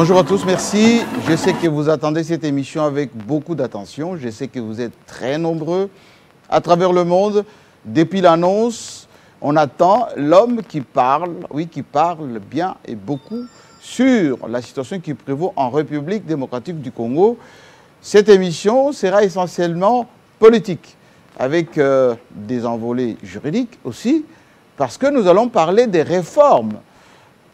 Bonjour à tous, merci. Je sais que vous attendez cette émission avec beaucoup d'attention. Je sais que vous êtes très nombreux à travers le monde. Depuis l'annonce, on attend l'homme qui parle, oui, qui parle bien et beaucoup sur la situation qui prévaut en République démocratique du Congo. Cette émission sera essentiellement politique, avec euh, des envolées juridiques aussi, parce que nous allons parler des réformes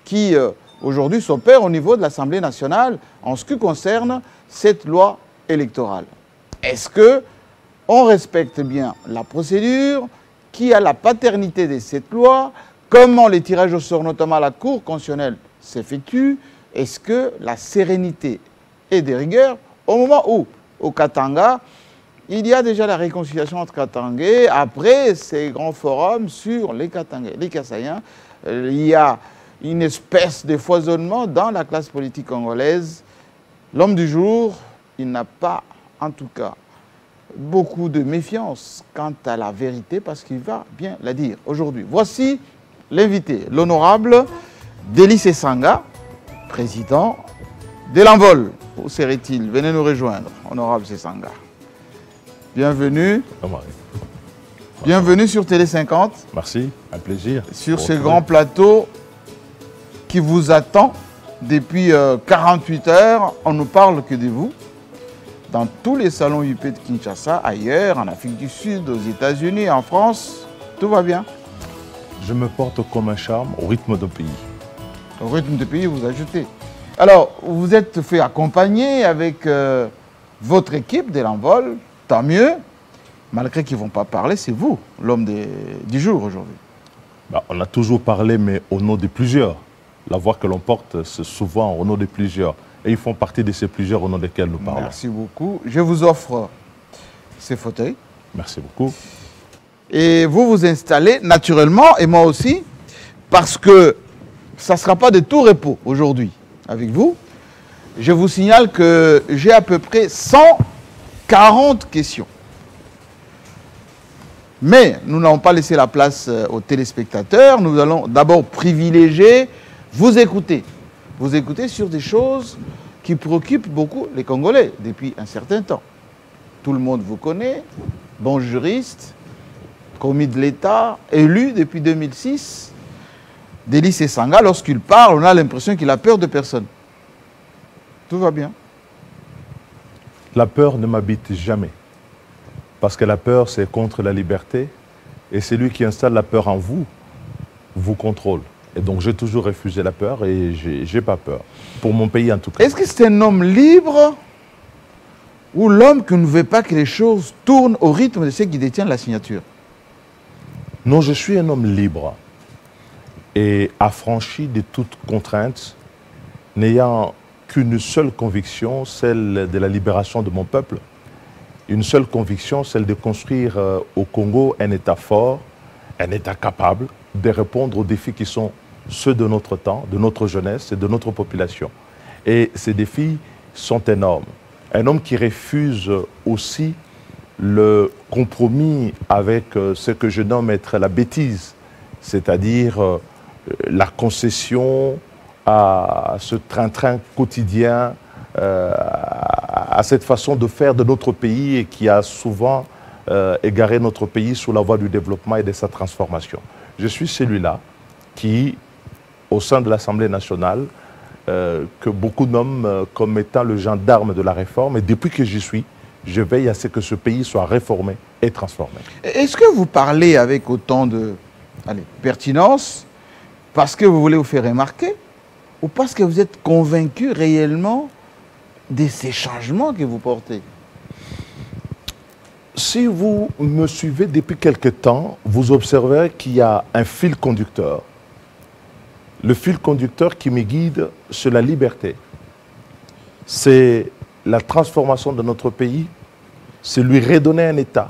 qui euh, aujourd'hui s'opèrent au niveau de l'Assemblée nationale en ce qui concerne cette loi électorale. Est-ce que on respecte bien la procédure Qui a la paternité de cette loi? Comment les tirages au sort, notamment à la Cour constitutionnelle, s'effectuent? Est-ce que la sérénité est de rigueur? Au moment où, au Katanga, il y a déjà la réconciliation entre Katangais, après ces grands forums sur les Katangais, les Kassaïens, il y a une espèce de foisonnement dans la classe politique congolaise. L'homme du jour, il n'a pas, en tout cas, beaucoup de méfiance quant à la vérité parce qu'il va bien la dire aujourd'hui. Voici l'invité, l'honorable Délice Sanga, président de l'envol. Où serait-il? Venez nous rejoindre, honorable Sanga. Bienvenue. Bienvenue sur Télé 50. Merci, un plaisir. Sur ce grand plateau qui vous attend depuis 48 heures. On ne parle que de vous dans tous les salons UP de Kinshasa, ailleurs, en Afrique du Sud, aux États-Unis, en France, tout va bien. Je me porte comme un charme au rythme de pays. Au rythme de pays, vous ajoutez. Alors, vous êtes fait accompagner avec euh, votre équipe de l'envol, tant mieux. Malgré qu'ils ne vont pas parler, c'est vous, l'homme du jour aujourd'hui. Bah, on a toujours parlé, mais au nom de plusieurs. La voix que l'on porte, c'est souvent au nom de plusieurs. Et ils font partie de ces plusieurs au nom desquels nous parlons. Merci beaucoup. Je vous offre ces fauteuils. Merci beaucoup. Et vous vous installez naturellement, et moi aussi, parce que ça ne sera pas de tout repos aujourd'hui avec vous. Je vous signale que j'ai à peu près 140 questions. Mais nous n'allons pas laisser la place euh, aux téléspectateurs. Nous allons d'abord privilégier vous écouter vous écoutez sur des choses qui préoccupent beaucoup les Congolais depuis un certain temps. Tout le monde vous connaît, bon juriste, commis de l'État, élu depuis 2006. Délice Sanga, lorsqu'il parle, on a l'impression qu'il a peur de personne. Tout va bien. La peur ne m'habite jamais. Parce que la peur, c'est contre la liberté. Et celui qui installe la peur en vous, vous contrôle. Et donc j'ai toujours refusé la peur et j'ai pas peur. Pour mon pays en tout cas. Est-ce que c'est un homme libre ou l'homme qui ne veut pas que les choses tournent au rythme de ceux qui détiennent la signature? Non, je suis un homme libre et affranchi de toute contrainte, n'ayant qu'une seule conviction, celle de la libération de mon peuple. Une seule conviction, celle de construire euh, au Congo un État fort, un État capable de répondre aux défis qui sont ceux de notre temps, de notre jeunesse et de notre population. Et ces défis sont énormes. Un homme qui refuse aussi le compromis avec euh, ce que je nomme être la bêtise, c'est-à-dire euh, la concession à ce train-train quotidien, euh, à cette façon de faire de notre pays et qui a souvent égaré notre pays sous la voie du développement et de sa transformation. Je suis celui-là qui au sein de l'Assemblée nationale euh, que beaucoup nomment euh, comme étant le gendarme de la réforme. Et depuis que j'y suis, je veille à ce que ce pays soit réformé et transformé. Est-ce que vous parlez avec autant de pertinence parce que vous voulez vous faire remarquer ou parce que vous êtes convaincu réellement de ces changements que vous portez? Si vous me suivez depuis quelque temps, vous observez qu'il y a un fil conducteur le fil conducteur qui me guide, c'est la liberté. C'est la transformation de notre pays, c'est lui redonner un État,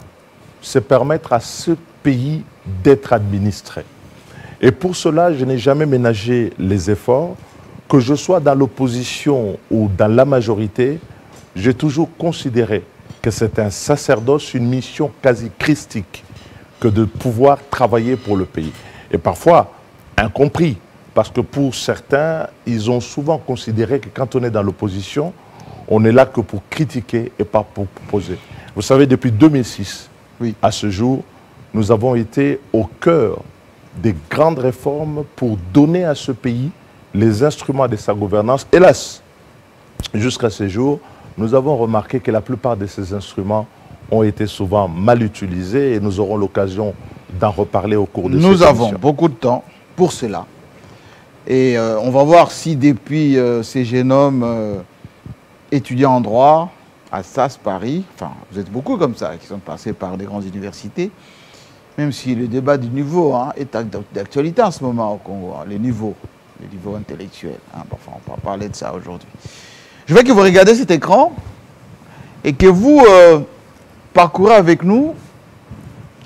c'est permettre à ce pays d'être administré. Et pour cela, je n'ai jamais ménagé les efforts. Que je sois dans l'opposition ou dans la majorité, j'ai toujours considéré que c'est un sacerdoce, une mission quasi christique que de pouvoir travailler pour le pays. Et parfois, incompris, Parce que pour certains, ils ont souvent considéré que quand on est dans l'opposition, on est là que pour critiquer et pas pour proposer. Vous savez, depuis 2006 Oui. à ce jour, nous avons été au cœur des grandes réformes pour donner à ce pays les instruments de sa gouvernance. Hélas, jusqu'à ce jour, nous avons remarqué que la plupart de ces instruments ont été souvent mal utilisés et nous aurons l'occasion d'en reparler au cours de Nous cette avons émission. beaucoup de temps pour cela. Et euh, on va voir si depuis euh, ces hommes euh, étudiants en droit à SAS Paris, enfin vous êtes beaucoup comme ça qui sont passés par des grandes universités, même si le débat du niveau hein, est ac- d'actualité en ce moment au Congo, hein, les niveaux, les niveaux intellectuels. hein. Enfin, on va parler de ça aujourd'hui. Je veux que vous regardez cet écran et que vous euh, parcourez avec nous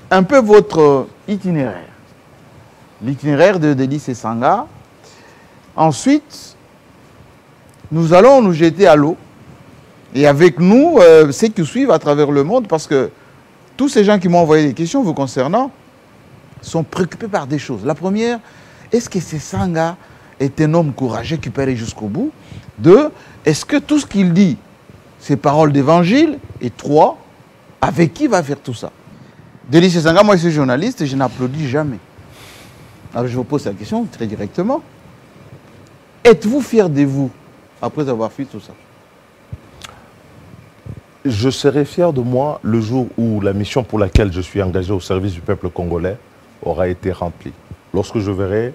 un peu votre itinéraire. L'itinéraire de Delis et Sanga. Ensuite, nous allons nous jeter à l'eau. Et avec nous, euh, ceux qui suivent à travers le monde, parce que tous ces gens qui m'ont envoyé des questions vous concernant sont préoccupés par des choses. La première, est-ce que ce Sanga est un homme courageux qui peut aller jusqu'au bout? Deux, est-ce que tout ce qu'il dit, c'est paroles d'évangile? Et trois, avec qui va faire tout ça? Delis Sanga, moi je suis journaliste et je n'applaudis jamais. Alors je vous pose la question très directement. Êtes-vous fier de vous après avoir fait tout ça? Je serai fier de moi le jour où la mission pour laquelle je suis engagé au service du peuple congolais aura été remplie. Lorsque je verrai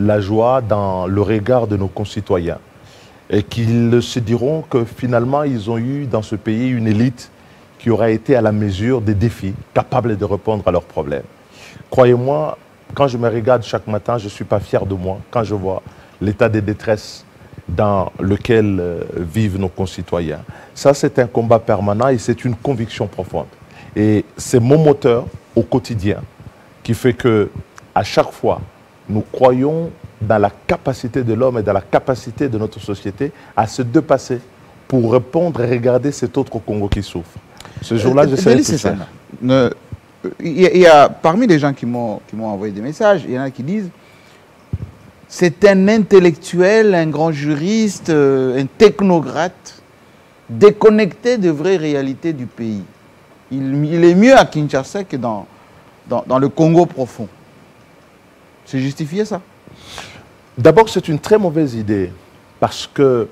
la joie dans le regard de nos concitoyens et qu'ils se diront que finalement ils ont eu dans ce pays une élite qui aura été à la mesure des défis, capable de répondre à leurs problèmes. Croyez-moi, quand je me regarde chaque matin, je ne suis pas fier de moi quand je vois l'état de détresse dans lequel euh, vivent nos concitoyens. Ça, c'est un combat permanent et c'est une conviction profonde. Et c'est mon moteur au quotidien qui fait que, à chaque fois, nous croyons dans la capacité de l'homme et dans la capacité de notre société à se dépasser pour répondre et regarder cet autre Congo qui souffre. Ce jour-là, je serai ne- Il y, a- il y a parmi les gens qui m'ont envoyé des messages, il y en a qui disent c'est un intellectuel, un grand juriste, euh, un technocrate, déconnecté des vraies réalités du pays. Il, est mieux à Kinshasa que dans, dans, dans le Congo profond. C'est justifié ça? D'abord, c'est une très mauvaise idée parce que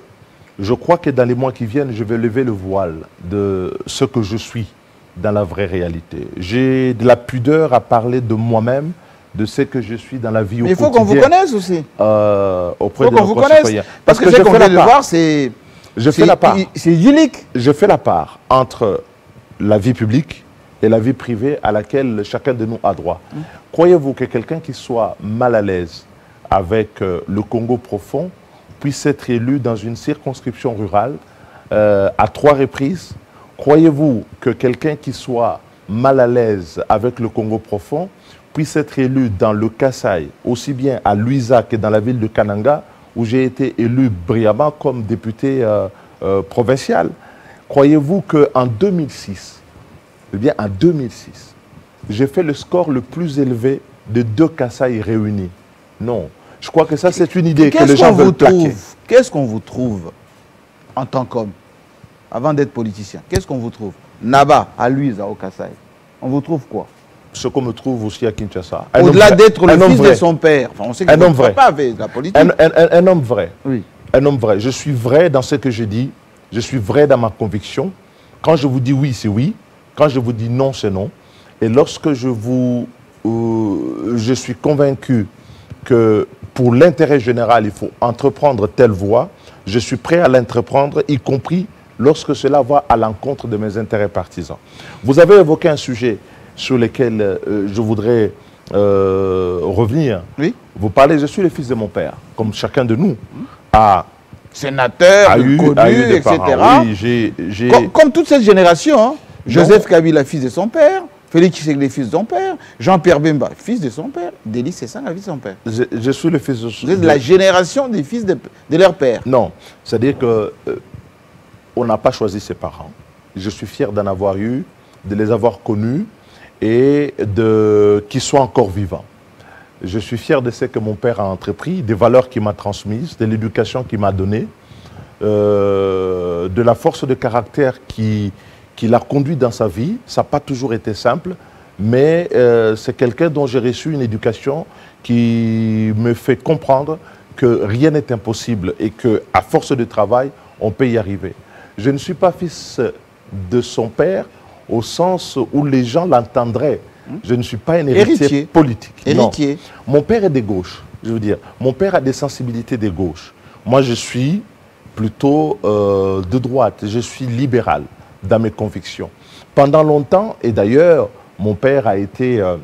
je crois que dans les mois qui viennent, je vais lever le voile de ce que je suis dans la vraie réalité. J'ai de la pudeur à parler de moi-même, de ce que je suis dans la vie Mais au il faut qu'on vous connaisse aussi. euh, auprès faut de vous connaisse. Parce, que, je qu'on la part. c'est. Je c'est- fais la part. C'est idyllique. Je fais la part entre la vie publique et la vie privée à laquelle chacun de nous a droit. Croyez-vous que quelqu'un qui soit mal à l'aise avec euh, le Congo profond puisse être élu dans une circonscription rurale euh, à trois reprises? Croyez-vous que quelqu'un qui soit mal à l'aise avec le Congo profond puisse être élu dans le Kassai, aussi bien à Luisa que dans la ville de Kananga, où j'ai été élu brillamment comme député euh, euh, provincial Croyez-vous qu'en 2006, eh bien en 2006, j'ai fait le score le plus élevé de deux Kassai réunis? Non. Je crois que ça, c'est une idée que les gens veulent plaquer. Qu'est-ce qu'on vous trouve en tant qu'homme, avant d'être politicien? Qu'est-ce qu'on vous trouve? Naba, à Louise, à Okasaï. On vous trouve quoi? Ce qu'on me trouve aussi à Kinshasa. Au-delà d'être le fils de son père. Enfin, on sait Un que homme vrai. pas avec la politique. Un, un- un- un homme vrai. Oui. Un homme vrai. Je suis vrai dans ce que je dis. Je suis vrai dans ma conviction. Quand je vous dis oui, c'est oui. Quand je vous dis non, c'est non. Et lorsque je vous, euh, je suis convaincu que pour l'intérêt général, il faut entreprendre telle voie, je suis prêt à l'entreprendre, y compris lorsque cela va à l'encontre de mes intérêts partisans. Vous avez évoqué un sujet sur lequel euh, je voudrais euh, revenir. Oui. Vous parlez, je suis le fils de mon père, comme chacun de nous a, Sénateur, a eu, connu, a eu des etc. comme, comme toute cette génération, hein. Joseph Kabila, fils de son père. Félix Tshisekedi, fils de son père. Jean-Pierre Bemba, fils de son père. Délis Sessang, fils de son père. je, je suis le fils de... Vous êtes la génération des fils de, de leur père. Non, c'est-à-dire que euh, on n'a pas choisi ses parents. Je suis fier d'en avoir eu, de les avoir connus et de qu'ils soient encore vivants. Je suis fier de ce que mon père a entrepris, des valeurs qu'il m'a transmises, de l'éducation qu'il m'a donnée, euh, de la force de caractère qui, qui l'a conduit dans sa vie. Ça n'a pas toujours été simple, mais euh, c'est quelqu'un dont j'ai reçu une éducation qui me fait comprendre que rien n'est impossible et qu'à force de travail, on peut y arriver. Je ne suis pas fils de son père au sens où les gens l'entendraient. Je ne suis pas un héritier, politique. Héritier. Mon père est de gauche, je veux dire. Mon père a des sensibilités de gauche. Moi, je suis plutôt euh, de droite. Je suis libéral dans mes convictions. Pendant longtemps, et d'ailleurs, mon père a été euh,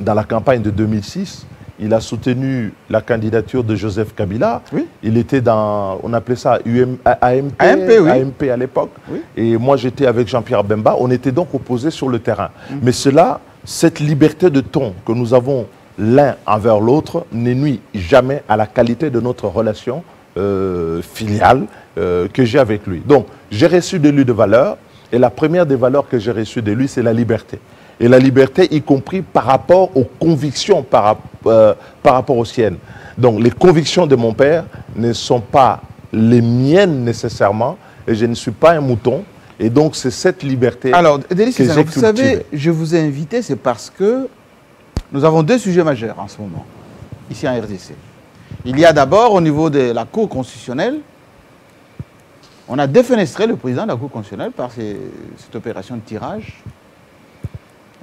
dans la campagne de 2006, il a soutenu la candidature de Joseph Kabila. Il était dans, on appelait ça AMP, AMP, à l'époque. Et moi, j'étais avec Jean-Pierre Bemba. On était donc opposés sur le terrain. Mm. Mais cela, cette liberté de ton que nous avons l'un envers l'autre ne nuit jamais à la qualité de notre relation euh, filiale euh, que j'ai avec lui. Donc, j'ai reçu de lui de valeurs. Et la première des valeurs que j'ai reçues de lui, c'est la liberté et la liberté, y compris par rapport aux convictions par, euh, par rapport aux siennes. Donc les convictions de mon père ne sont pas les miennes nécessairement, et je ne suis pas un mouton. Et donc c'est cette liberté Alors, Délice, vous savez, je vous ai invité, c'est parce que nous avons deux sujets majeurs en ce moment, ici en RDC. Il y a d'abord, au niveau de la Cour constitutionnelle, on a défenestré le président de la Cour constitutionnelle par cette opération de tirage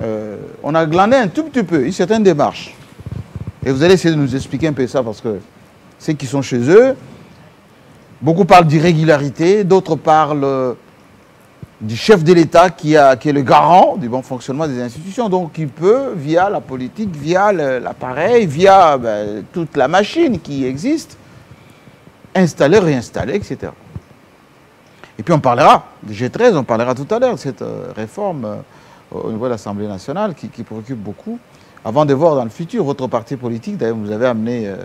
euh, on a glané un tout petit peu, une certaine démarche. Et vous allez essayer de nous expliquer un peu ça parce que ceux qui sont chez eux, beaucoup parlent d'irrégularité, d'autres parlent euh, du chef de l'État qui, qui, est le garant du bon fonctionnement des institutions, donc qui peut, via la politique, via l'appareil, via ben, toute la machine qui existe, installer, réinstaller, etc. Et puis on parlera du G13, on parlera tout à l'heure de cette euh, réforme au niveau de l'Assemblée nationale qui, préoccupe beaucoup. Avant de voir dans le futur votre parti politique, d'ailleurs vous avez amené euh,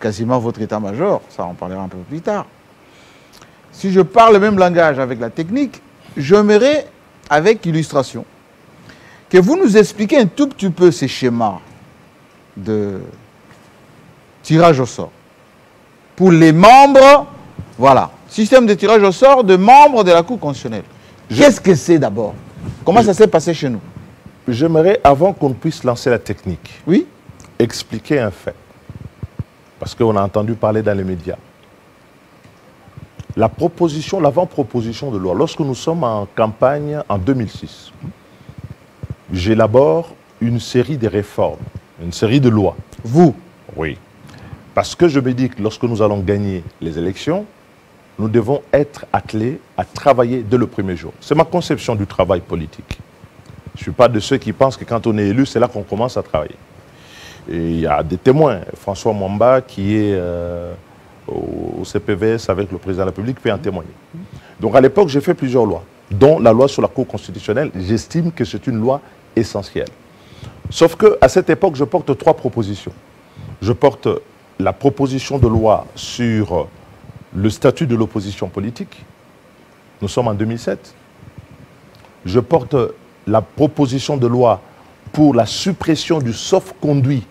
quasiment votre état-major, ça on parlera un peu plus tard. Si je parle le même langage avec la technique, j'aimerais, avec illustration, que vous nous expliquiez un tout petit peu ces schémas de tirage au sort. Pour les membres, voilà, système de tirage au sort de membres de la Cour constitutionnelle. Qu'est-ce que c'est d'abord? Comment ça s'est passé chez nous? J'aimerais, avant qu'on puisse lancer la technique, oui expliquer un fait. Parce qu'on a entendu parler dans les médias. La proposition, l'avant-proposition de loi, lorsque nous sommes en campagne en 2006, j'élabore une série de réformes, une série de lois. Vous? Oui. Parce que je me dis que lorsque nous allons gagner les élections, nous devons être attelés à travailler dès le premier jour. C'est ma conception du travail politique. Je ne suis pas de ceux qui pensent que quand on est élu, c'est là qu'on commence à travailler. Il y a des témoins. François Mwamba, qui est euh, au CPVS avec le président de la République, peut en témoigner. Donc à l'époque, j'ai fait plusieurs lois, dont la loi sur la Cour constitutionnelle. J'estime que c'est une loi essentielle. Sauf qu'à cette époque, je porte trois propositions. Je porte la proposition de loi sur le statut de l'opposition politique. Nous sommes en 2007. Je porte la proposition de loi pour la suppression du sauf-conduit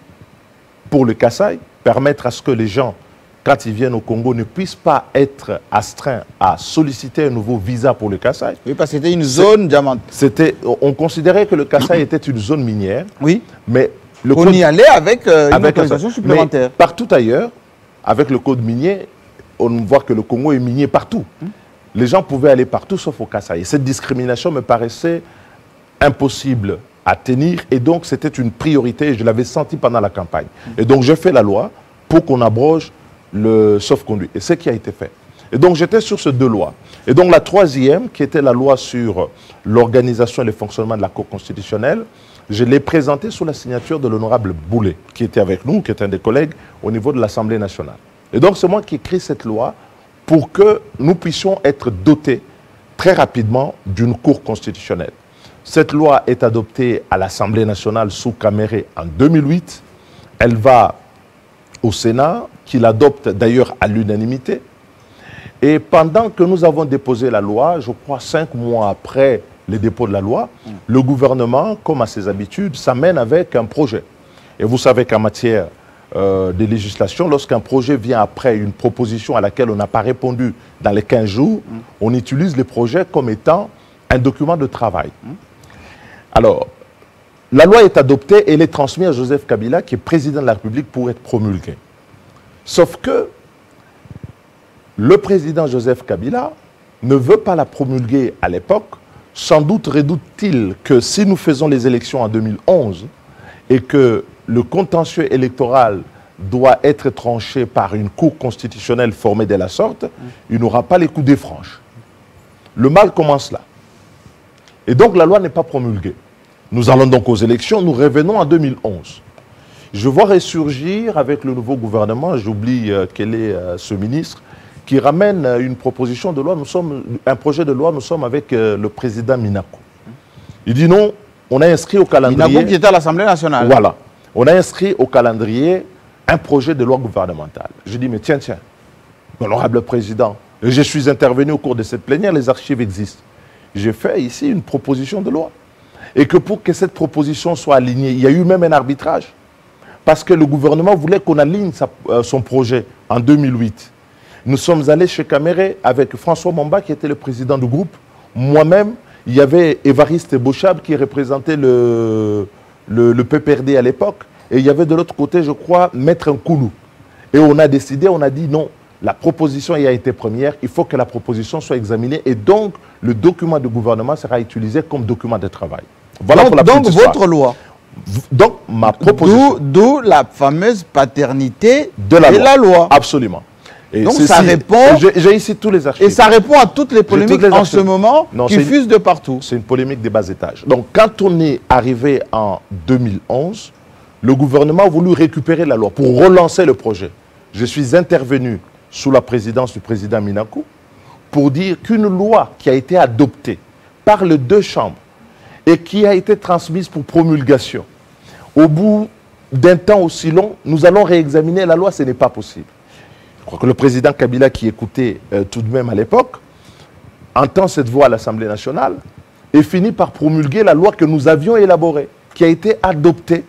pour le Kassai, permettre à ce que les gens, quand ils viennent au Congo, ne puissent pas être astreints à solliciter un nouveau visa pour le Kassai. Oui, parce que c'était une zone diamant. On considérait que le Kassai était une zone minière. Oui. Mais le on y allait avec euh, une autorisation supplémentaire. partout ailleurs, avec le code minier, on voit que le Congo est minier partout. Les gens pouvaient aller partout sauf au Kassai. cette discrimination me paraissait impossible à tenir et donc c'était une priorité je l'avais senti pendant la campagne. Et donc j'ai fait la loi pour qu'on abroge le sauf-conduit. Et c'est ce qui a été fait. Et donc j'étais sur ces deux lois. Et donc la troisième, qui était la loi sur l'organisation et le fonctionnement de la Cour constitutionnelle, je l'ai présentée sous la signature de l'honorable Boulet, qui était avec nous, qui est un des collègues au niveau de l'Assemblée nationale. Et donc c'est moi qui écris cette loi pour que nous puissions être dotés très rapidement d'une Cour constitutionnelle. Cette loi est adoptée à l'Assemblée nationale sous Caméré en 2008. Elle va au Sénat, qui l'adopte d'ailleurs à l'unanimité. Et pendant que nous avons déposé la loi, je crois cinq mois après le dépôt de la loi, le gouvernement, comme à ses habitudes, s'amène avec un projet. Et vous savez qu'en matière euh, de législation, lorsqu'un projet vient après une proposition à laquelle on n'a pas répondu dans les 15 jours, mm. on utilise le projet comme étant un document de travail. Mm. Alors, la loi est adoptée et elle est transmise à Joseph Kabila, qui est président de la République, pour être promulguée. Sauf que le président Joseph Kabila ne veut pas la promulguer à l'époque. Sans doute redoute-t-il que si nous faisons les élections en 2011 et que le contentieux électoral doit être tranché par une cour constitutionnelle formée de la sorte, il n'aura pas les coups des franches. Le mal commence là. Et donc la loi n'est pas promulguée. Nous allons donc aux élections, nous revenons en 2011. Je vois ressurgir avec le nouveau gouvernement, j'oublie euh, quel est euh, ce ministre, qui ramène euh, une proposition de loi, nous sommes, un projet de loi, nous sommes avec le président Minako. Il dit non, on a inscrit au calendrier... Minako qui était à l'Assemblée nationale. Voilà. On a inscrit au calendrier un projet de loi gouvernementale. Je dis, mais tiens, tiens, honorable président, je suis intervenu au cours de cette plénière, les archives existent. J'ai fait ici une proposition de loi. Et que pour que cette proposition soit alignée, il y a eu même un arbitrage. Parce que le gouvernement voulait qu'on aligne euh, son projet en 2008. Nous sommes allés chez Caméré avec François Momba, qui était le président du groupe. Moi-même, il y avait Évariste Bochab, qui représentait le, le, PPRD à l'époque. Et il y avait de l'autre côté, je crois, Maître Nkoulou. Et on a décidé, on a dit non, la proposition y a été première, il faut que la proposition soit examinée et donc le document de gouvernement sera utilisé comme document de travail. Voilà donc, pour la donc votre loi. Donc ma proposition. D'où la fameuse paternité de la, loi. Absolument. Et donc ça répond. J'ai ici tous les archives. Et ça répond à toutes les polémiques en ce moment qui fusent de partout. C'est une polémique des bas étages. Donc quand on est arrivé en 2011, le gouvernement a voulu récupérer la loi pour relancer le projet. Je suis intervenu sous la présidence du président Minakou pour dire qu'une loi qui a été adoptée par les deux chambres et qui a été transmise pour promulgation, au bout d'un temps aussi long, nous allons réexaminer la loi, ce n'est pas possible. Je crois que le président Kabila, qui écoutait euh, tout de même à l'époque, entend cette voix à l'Assemblée nationale et finit par promulguer la loi que nous avions élaborée, qui a été adoptée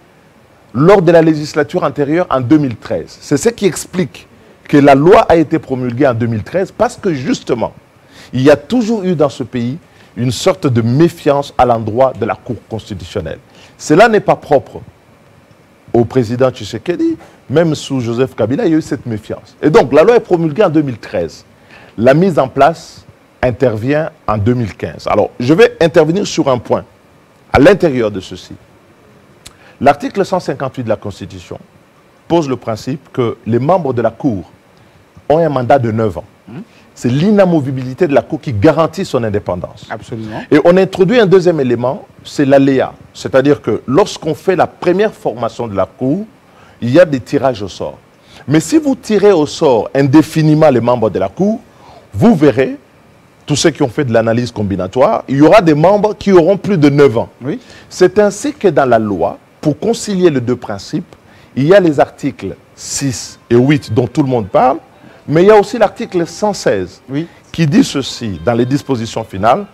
lors de la législature antérieure en 2013. C'est ce qui explique que la loi a été promulguée en 2013 parce que justement, il y a toujours eu dans ce pays une sorte de méfiance à l'endroit de la Cour constitutionnelle. Cela n'est pas propre au président Tshisekedi, même sous Joseph Kabila, il y a eu cette méfiance. Et donc, la loi est promulguée en 2013. La mise en place intervient en 2015. Alors, je vais intervenir sur un point à l'intérieur de ceci. L'article 158 de la Constitution pose le principe que les membres de la Cour ont un mandat de 9 ans. C'est l'inamovibilité de la Cour qui garantit son indépendance. Absolument. Et on introduit un deuxième élément, c'est l'aléa. C'est-à-dire que lorsqu'on fait la première formation de la Cour, il y a des tirages au sort. Mais si vous tirez au sort indéfiniment les membres de la Cour, vous verrez, tous ceux qui ont fait de l'analyse combinatoire, il y aura des membres qui auront plus de 9 ans. Oui. C'est ainsi que dans la loi, pour concilier les deux principes, il y a les articles 6 et 8 dont tout le monde parle, mais il y a aussi l'article 116 qui dit ceci dans les dispositions finales,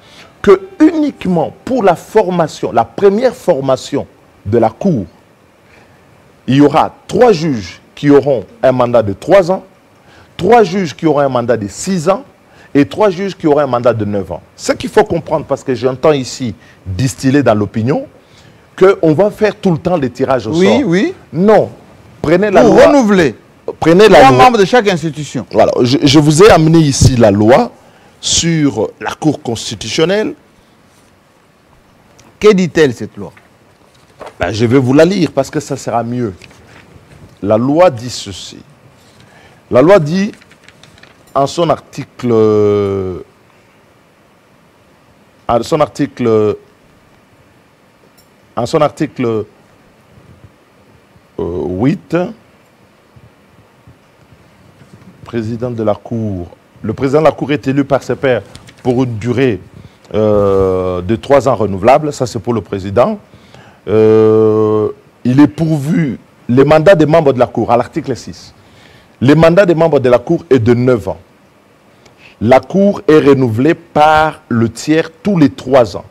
que uniquement pour la formation, la première formation de la Cour, il y aura trois juges qui auront un mandat de trois ans, trois juges qui auront un mandat de six ans et trois juges qui auront un mandat de neuf ans. Ce qu'il faut comprendre, parce que j'entends ici distiller dans l'opinion, qu'on va faire tout le temps des tirages au sort. Oui, oui. Non. Prenez la Pour renouveler prenez la Trois membres de chaque institution. Voilà, je, vous ai amené ici la loi sur la Cour constitutionnelle. Que dit-elle cette loi? Ben, Je vais vous la lire parce que ça sera mieux. La loi dit ceci. La loi dit en son article en son article en son article 8 euh, président de la Cour, le président de la Cour est élu par ses pairs pour une durée euh, de trois ans renouvelable, ça c'est pour le président. Euh, il est pourvu, les mandats des membres de la Cour, à l'article 6, les mandats des membres de la Cour est de 9 ans. La Cour est renouvelée par le tiers tous les trois ans.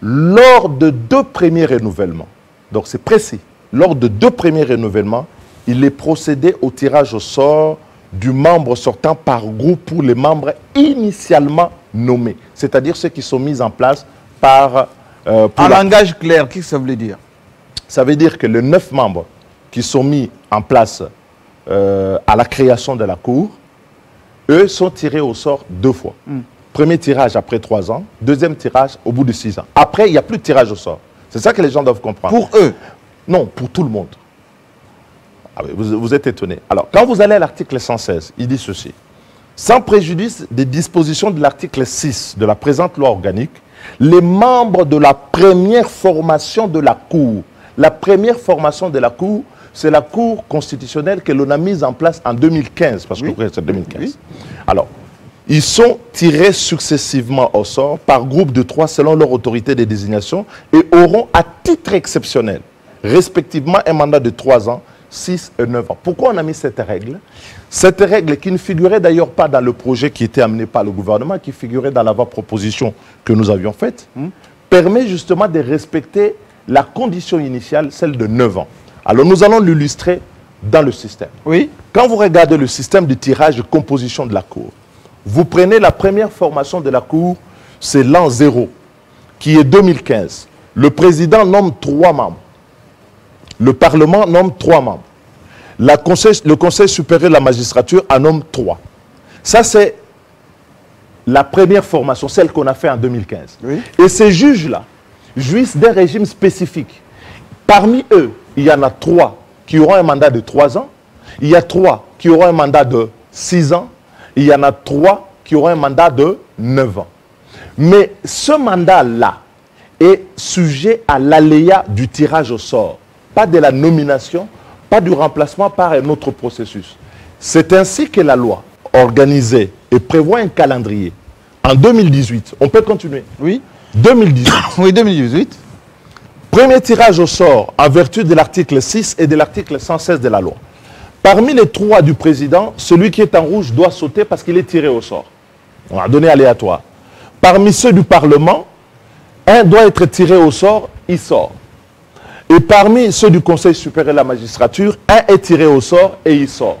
Lors de deux premiers renouvellements, donc c'est précis, lors de deux premiers renouvellements, il est procédé au tirage au sort du membre sortant par groupe pour les membres initialement nommés, c'est-à-dire ceux qui sont mis en place par... euh, en langage clair, qu'est-ce que ça veut dire? Ça veut dire que les neuf membres qui sont mis en place euh, à la création de la Cour, eux sont tirés au sort deux fois. Hmm. Premier tirage après trois ans, deuxième tirage au bout de six ans. Après, il n'y a plus de tirage au sort. C'est ça que les gens doivent comprendre. Pour eux? Non, pour tout le monde. Ah vous, vous, êtes étonné. Alors, quand vous allez à l'article 116, il dit ceci. Sans préjudice des dispositions de l'article 6 de la présente loi organique, les membres de la première formation de la Cour, la première formation de la Cour, c'est la Cour constitutionnelle que l'on a mise en place en 2015, parce que c'est 2015. Alors, ils sont tirés successivement au sort par groupe de trois selon leur autorité de désignation et auront à titre exceptionnel, respectivement, un mandat de trois ans 6 et 9 ans. Pourquoi on a mis cette règle? Cette règle qui ne figurait d'ailleurs pas dans le projet qui était amené par le gouvernement, qui figurait dans la proposition que nous avions faite, hmm? permet justement de respecter la condition initiale, celle de 9 ans. Alors nous allons l'illustrer dans le système. Oui. Quand vous regardez le système de tirage de composition de la Cour, vous prenez la première formation de la Cour, c'est l'an 0, qui est 2015. Le président nomme trois membres. Le Parlement nomme trois membres. le Conseil supérieur de la magistrature en nomme trois. Ça, c'est la première formation, celle qu'on a fait en 2015. Et ces juges-là jouissent d'un régime spécifique. Parmi eux, il y en a trois qui auront un mandat de trois ans. Il y a trois qui auront un mandat de six ans. Il y en a trois qui auront un mandat de neuf ans. Mais ce mandat-là est sujet à l'aléa du tirage au sort pas de la nomination, pas du remplacement par un autre processus. C'est ainsi que la loi organisée et prévoit un calendrier. En 2018, on peut continuer? Oui. 2018. oui, 2018. Premier tirage au sort en vertu de l'article 6 et de l'article 116 de la loi. Parmi les trois du président, celui qui est en rouge doit sauter parce qu'il est tiré au sort. On a donné aléatoire. Parmi ceux du Parlement, un doit être tiré au sort, il sort. Et parmi ceux du Conseil supérieur de la magistrature, un est tiré au sort et il sort.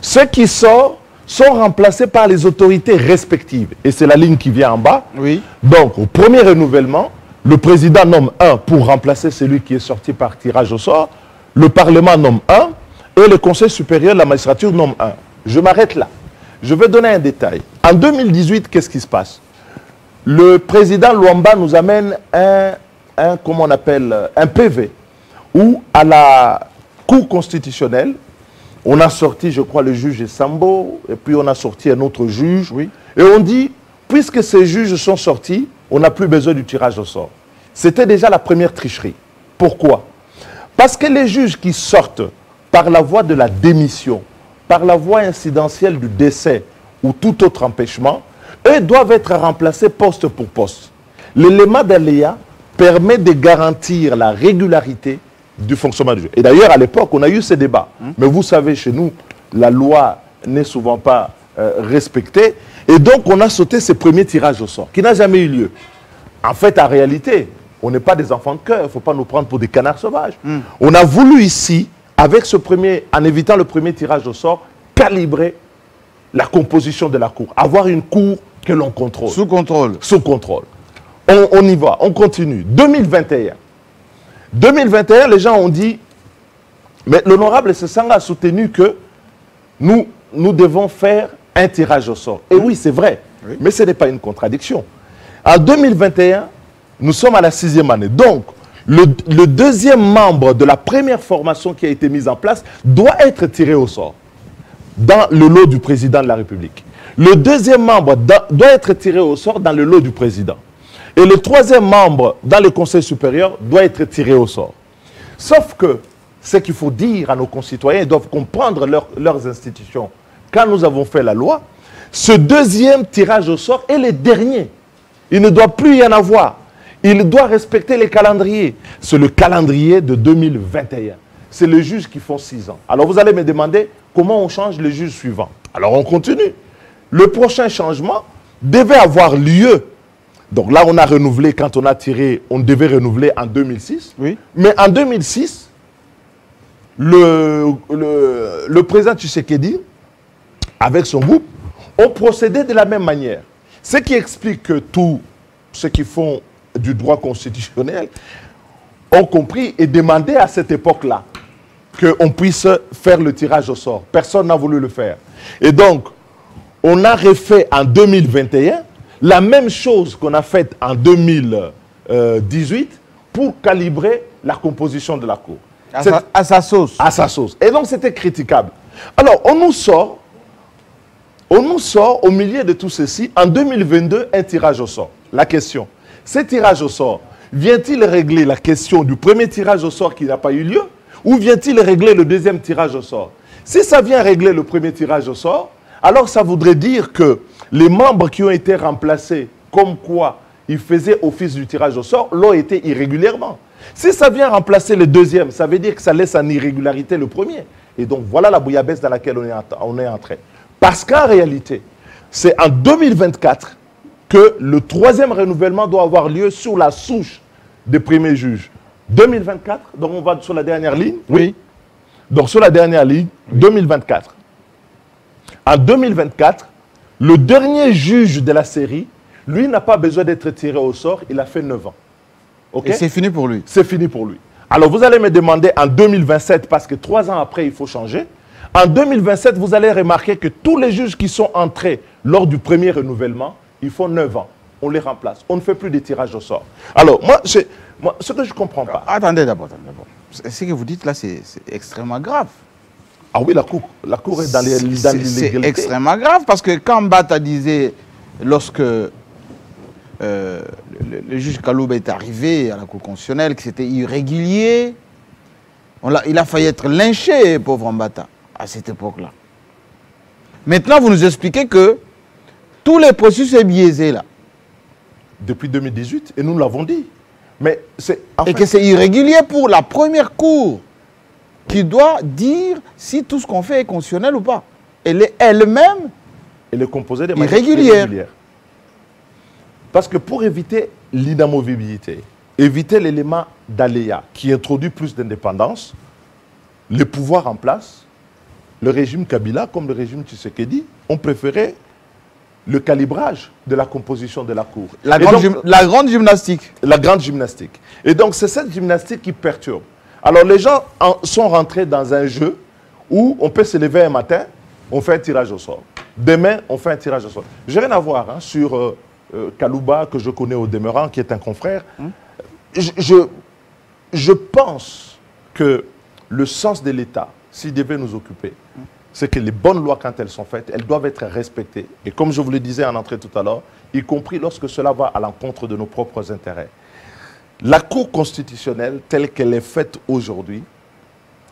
Ceux qui sortent sont remplacés par les autorités respectives. Et c'est la ligne qui vient en bas. Oui. Donc, au premier renouvellement, le président nomme un pour remplacer celui qui est sorti par tirage au sort. Le Parlement nomme un et le Conseil supérieur de la magistrature nomme un. Je m'arrête là. Je vais donner un détail. En 2018, qu'est-ce qui se passe? Le président Luamba nous amène un, un, comment on appelle, un PV où à la Cour constitutionnelle, on a sorti, je crois, le juge Sambo, et puis on a sorti un autre juge. Oui. Et on dit, puisque ces juges sont sortis, on n'a plus besoin du tirage au sort. C'était déjà la première tricherie. Pourquoi? Parce que les juges qui sortent par la voie de la démission, par la voie incidentielle du décès ou tout autre empêchement, eux doivent être remplacés poste pour poste. L'élément d'aléa permet de garantir la régularité du fonctionnement du jeu. Et d'ailleurs, à l'époque, on a eu ces débats. Hmm. Mais vous savez, chez nous, la loi n'est souvent pas euh, respectée. Et donc, on a sauté ces premiers tirages au sort, qui n'a jamais eu lieu. En fait, en réalité, on n'est pas des enfants de cœur. Il ne faut pas nous prendre pour des canards sauvages. Hmm. On a voulu ici, avec ce premier, en évitant le premier tirage au sort, calibrer la composition de la cour. Avoir une cour que l'on contrôle. Sous contrôle. Sous contrôle. On, on y va, on continue. 2021. 2021, les gens ont dit, mais l'honorable Sessanga a soutenu que nous, nous devons faire un tirage au sort. Et oui, c'est vrai, mais ce n'est pas une contradiction. En 2021, nous sommes à la sixième année. Donc, le, le, deuxième membre de la première formation qui a été mise en place doit être tiré au sort dans le lot du président de la République. Le deuxième membre doit être tiré au sort dans le lot du président. Et le troisième membre dans le Conseil supérieur doit être tiré au sort. Sauf que ce qu'il faut dire à nos concitoyens, ils doivent comprendre leurs institutions. Quand nous avons fait la loi, ce deuxième tirage au sort est le dernier. Il ne doit plus y en avoir. Il doit respecter les calendriers. C'est le calendrier de 2021. C'est les juges qui font six ans. Alors vous allez me demander comment on change les juges suivants. Alors on continue. Le prochain changement devait avoir lieu donc là, on a renouvelé, quand on a tiré, on devait renouveler en 2006. Oui. Mais en 2006, le, le, le président Tshisekedi, avec son groupe, ont procédé de la même manière. Ce qui explique que tous ceux qui font du droit constitutionnel ont compris et demandé à cette époque-là qu'on puisse faire le tirage au sort. Personne n'a voulu le faire. Et donc, on a refait en 2021 la même chose qu'on a faite en 2018 pour calibrer la composition de la Cour. À sa, à sa sauce. à sa sauce. Et donc, c'était critiquable. Alors, on nous sort, on nous sort au milieu de tout ceci, en 2022, un tirage au sort. La question, ce tirage au sort, vient-il régler la question du premier tirage au sort qui n'a pas eu lieu ou vient-il régler le deuxième tirage au sort? Si ça vient régler le premier tirage au sort, alors ça voudrait dire que les membres qui ont été remplacés, comme quoi ils faisaient office du tirage au sort, l'ont été irrégulièrement. Si ça vient remplacer le deuxième, ça veut dire que ça laisse en irrégularité le premier. Et donc voilà la bouillabaisse dans laquelle on est, en- on est entré. Parce qu'en réalité, c'est en 2024 que le troisième renouvellement doit avoir lieu sur la souche des premiers juges. 2024, donc on va sur la dernière ligne? Oui. Donc sur la dernière ligne, 2024. En 2024, le dernier juge de la série, lui n'a pas besoin d'être tiré au sort, il a fait 9 ans. OK? Et c'est fini pour lui. c'est fini pour lui. Alors vous allez me demander en 2027, parce que trois ans après, il faut changer. En 2027, vous allez remarquer que tous les juges qui sont entrés lors du premier renouvellement, ils font 9 ans. On les remplace. On ne fait plus de tirage au sort. Alors, moi, ce que je ne comprends pas. Attendez d'abord, attendez d'abord. Ce que vous dites là, c'est extrêmement grave. Ah oui, la Cour, la cour est dans les- C'est- l'illégalité. extrêmement grave parce que quand Mbata disait, lorsque euh, le, juge Kaloub est arrivé à la Cour constitutionnelle, que c'était irrégulier, on il a failli être lynché, pauvre Mbata, à cette époque-là. Maintenant, vous nous expliquez que tous les processus sont biaisés là. Depuis 2018, et nous l'avons dit. Mais c'est. Et que c'est irrégulier pour la première cour qui doit dire si tout ce qu'on fait est constitutionnel ou pas. Elle est elle-même elle est composée de manière Irrégulière. irrégulière. Parce que pour éviter l'inamovibilité, éviter l'élément d'aléa qui introduit plus d'indépendance, les pouvoirs en place, le régime Kabila comme le régime Tshisekedi ont préféré le calibrage de la composition de la Cour. La Et grande, donc, gym- la grande gymnastique. la grande gymnastique. Et donc, c'est cette gymnastique qui perturbe. Alors, les gens en- sont rentrés dans un jeu où on peut se lever un matin, on fait un tirage au sort. Demain, on fait un tirage au sort. J'ai rien à voir hein, sur euh, euh, Kalouba, que je connais au demeurant, qui est un confrère. Je, je, je pense que le sens de l'État, s'il devait nous occuper, c'est que les bonnes lois, quand elles sont faites, elles doivent être respectées. Et comme je vous le disais en entrée tout à l'heure, y compris lorsque cela va à l'encontre de nos propres intérêts. La Cour constitutionnelle, telle qu'elle est faite aujourd'hui,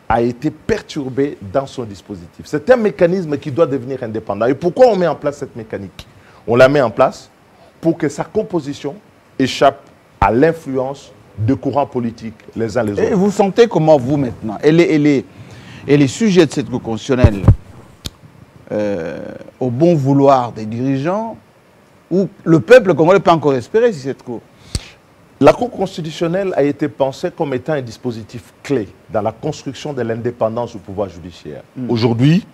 a été perturbée dans son dispositif. C'est un mécanisme qui doit devenir indépendant. Et pourquoi on met en place cette mécanique? On la met en place pour que sa composition échappe à l'influence de courants politiques les uns les Et autres. vous sentez comment vous maintenant? Et les, et les, et les sujets de cette cour constitutionnelle euh, au bon vouloir des dirigeants ou le peuple congolais peut encore espérer si cette cour? La Cour constitutionnelle a été pensée comme étant un dispositif clé dans la construction de l'indépendance du pouvoir judiciaire. Aujourd'hui,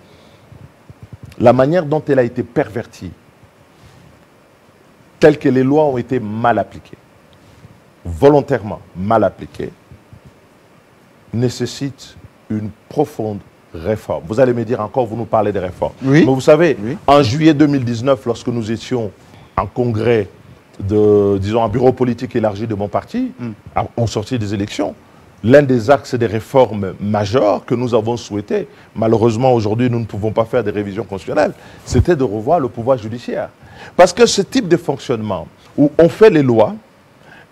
la manière dont elle a été pervertie, telle que les lois ont été mal appliquées, volontairement mal appliquées, nécessite une profonde réforme. Vous allez me dire encore, vous nous parlez de réforme. Oui. Mais vous savez, Oui. en juillet 2019, lorsque nous étions en congrès de, disons, un bureau politique élargi de mon parti, à- en sortie des élections, l'un des axes des réformes majeures que nous avons souhaité, malheureusement aujourd'hui nous ne pouvons pas faire des révisions constitutionnelles, c'était de revoir le pouvoir judiciaire. Parce que ce type de fonctionnement, où on fait les lois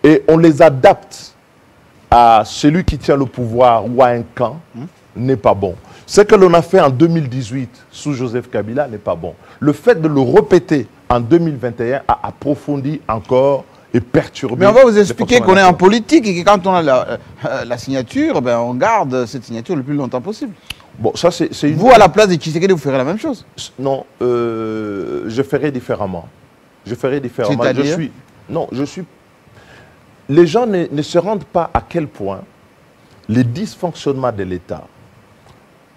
et on les adapte à celui qui tient le pouvoir ou à un camp n'est pas bon. Ce que l'on a fait en 2018 sous Joseph Kabila n'est pas bon. Le fait de le répéter en 2021 a approfondi encore et perturbé. Mais on va vous expliquer qu'on est en politique et que quand on a la, euh, la signature, ben on garde cette signature le plus longtemps possible. Bon, ça c'est une... Vous, à la place de Tshisekedi, vous ferez la même chose. Non, euh, je ferai différemment. Je ferai différemment. Je C'est-à-dire suis... Non, je suis... Les gens ne, ne se rendent pas à quel point les dysfonctionnements de l'État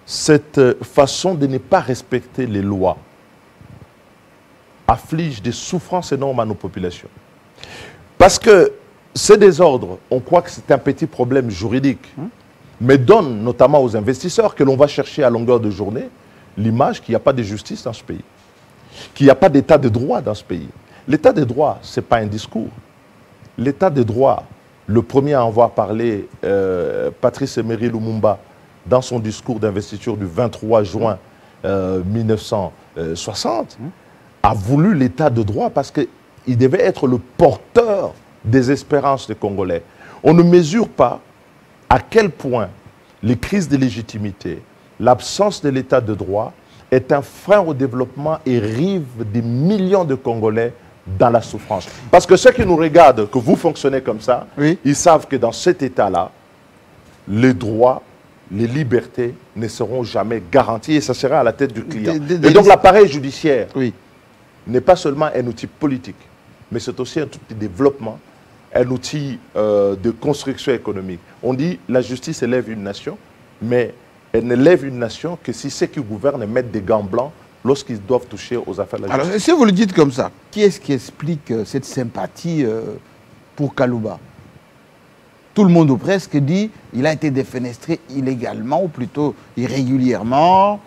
cette façon de ne pas respecter les lois afflige des souffrances énormes à nos populations. Parce que ces désordres, on croit que c'est un petit problème juridique, mais donne notamment aux investisseurs que l'on va chercher à longueur de journée l'image qu'il n'y a pas de justice dans ce pays, qu'il n'y a pas d'état de droit dans ce pays. L'état de droit, ce n'est pas un discours. L'état de droit, le premier à en avoir parlé, euh, Patrice Emery Lumumba, dans son discours d'investiture du 23 juin 1960, euh, a voulu l'état de droit parce qu'il devait être le porteur des espérances des Congolais. On ne mesure pas à quel point les crises de légitimité, l'absence de l'état de droit est un frein au développement et rive des millions de Congolais dans la souffrance. Parce que ceux qui nous regardent, que vous fonctionnez comme ça, ils savent que dans cet état-là, les droits, les libertés ne seront jamais garantis et ça sera à la tête du client. et donc l'appareil judiciaire oui n'est pas seulement un outil politique, mais c'est aussi un outil de développement, un outil euh, de construction économique. On dit la justice élève une nation, mais elle ne lève une nation que si ceux qui gouvernent mettent des gants blancs lorsqu'ils doivent toucher aux affaires de la justice. Alors, si vous le dites comme ça, qui est-ce qui explique euh, cette sympathie euh, pour Kalouba? Tout le monde ou presque dit qu'il a été défenestré illégalement, ou plutôt irrégulièrement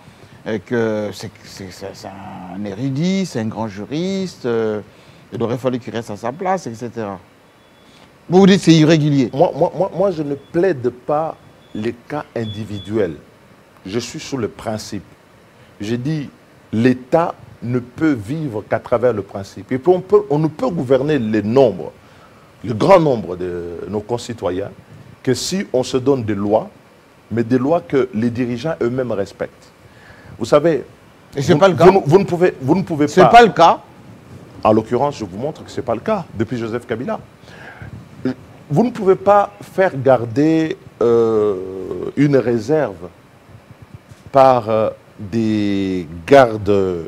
que c'est un érudit, c'est un grand juriste, euh, il aurait fallu qu'il reste à sa place, etc. Vous vous dites c'est irrégulier. Moi, moi, moi, je ne plaide pas les cas individuels. Je suis sur le principe. J'ai dit l'État ne peut vivre qu'à travers le principe. Et puis on, on ne peut gouverner les nombres, le grand nombre de nos concitoyens, que si on se donne des lois, mais des lois que les dirigeants eux-mêmes respectent. Vous savez, vous, pas le cas. Vous, ne pouvez, vous ne pouvez pas. Pas le cas. En l'occurrence, je vous montre que ce n'est pas le cas depuis Joseph Kabila. Vous ne pouvez pas faire garder euh, une réserve par euh, des gardes euh,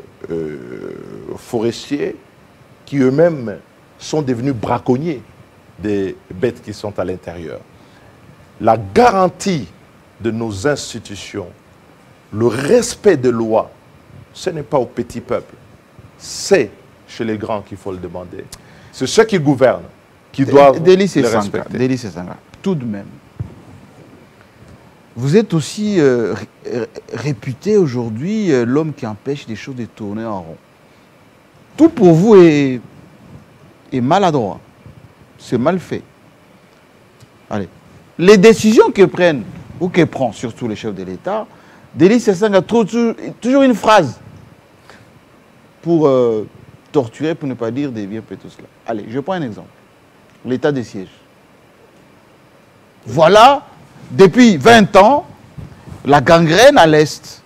forestiers qui eux-mêmes sont devenus braconniers des bêtes qui sont à l'intérieur. La garantie de nos institutions le respect de loi, ce n'est pas au petit peuple, c'est chez les grands qu'il faut le demander. C'est ceux qui gouvernent qui doivent le respecter. Délice tout de même. Vous êtes aussi euh, réputé aujourd'hui euh, l'homme qui empêche les choses de tourner en rond. Tout pour vous est, est maladroit. C'est mal fait. Allez. Les décisions que prennent, ou que prend surtout les chefs de l'État, Délice a toujours une phrase pour euh, torturer, pour ne pas dire dévier tout cela. Allez, je prends un exemple. L'état des sièges. Voilà, depuis 20 ans, la gangrène à l'Est.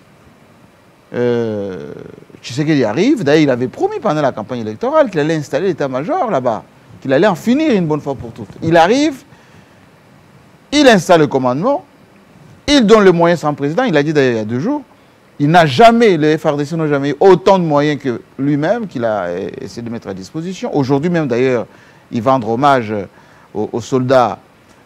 Euh, tu sais qu'il y arrive. D'ailleurs, il avait promis pendant la campagne électorale qu'il allait installer l'état-major là-bas, qu'il allait en finir une bonne fois pour toutes. Il arrive, il installe le commandement, il donne les moyens sans président, il a dit d'ailleurs il y a deux jours. Il n'a jamais, les FRDC n'ont jamais eu autant de moyens que lui-même qu'il a essayé de mettre à disposition. Aujourd'hui même d'ailleurs, il va rendre hommage aux, soldats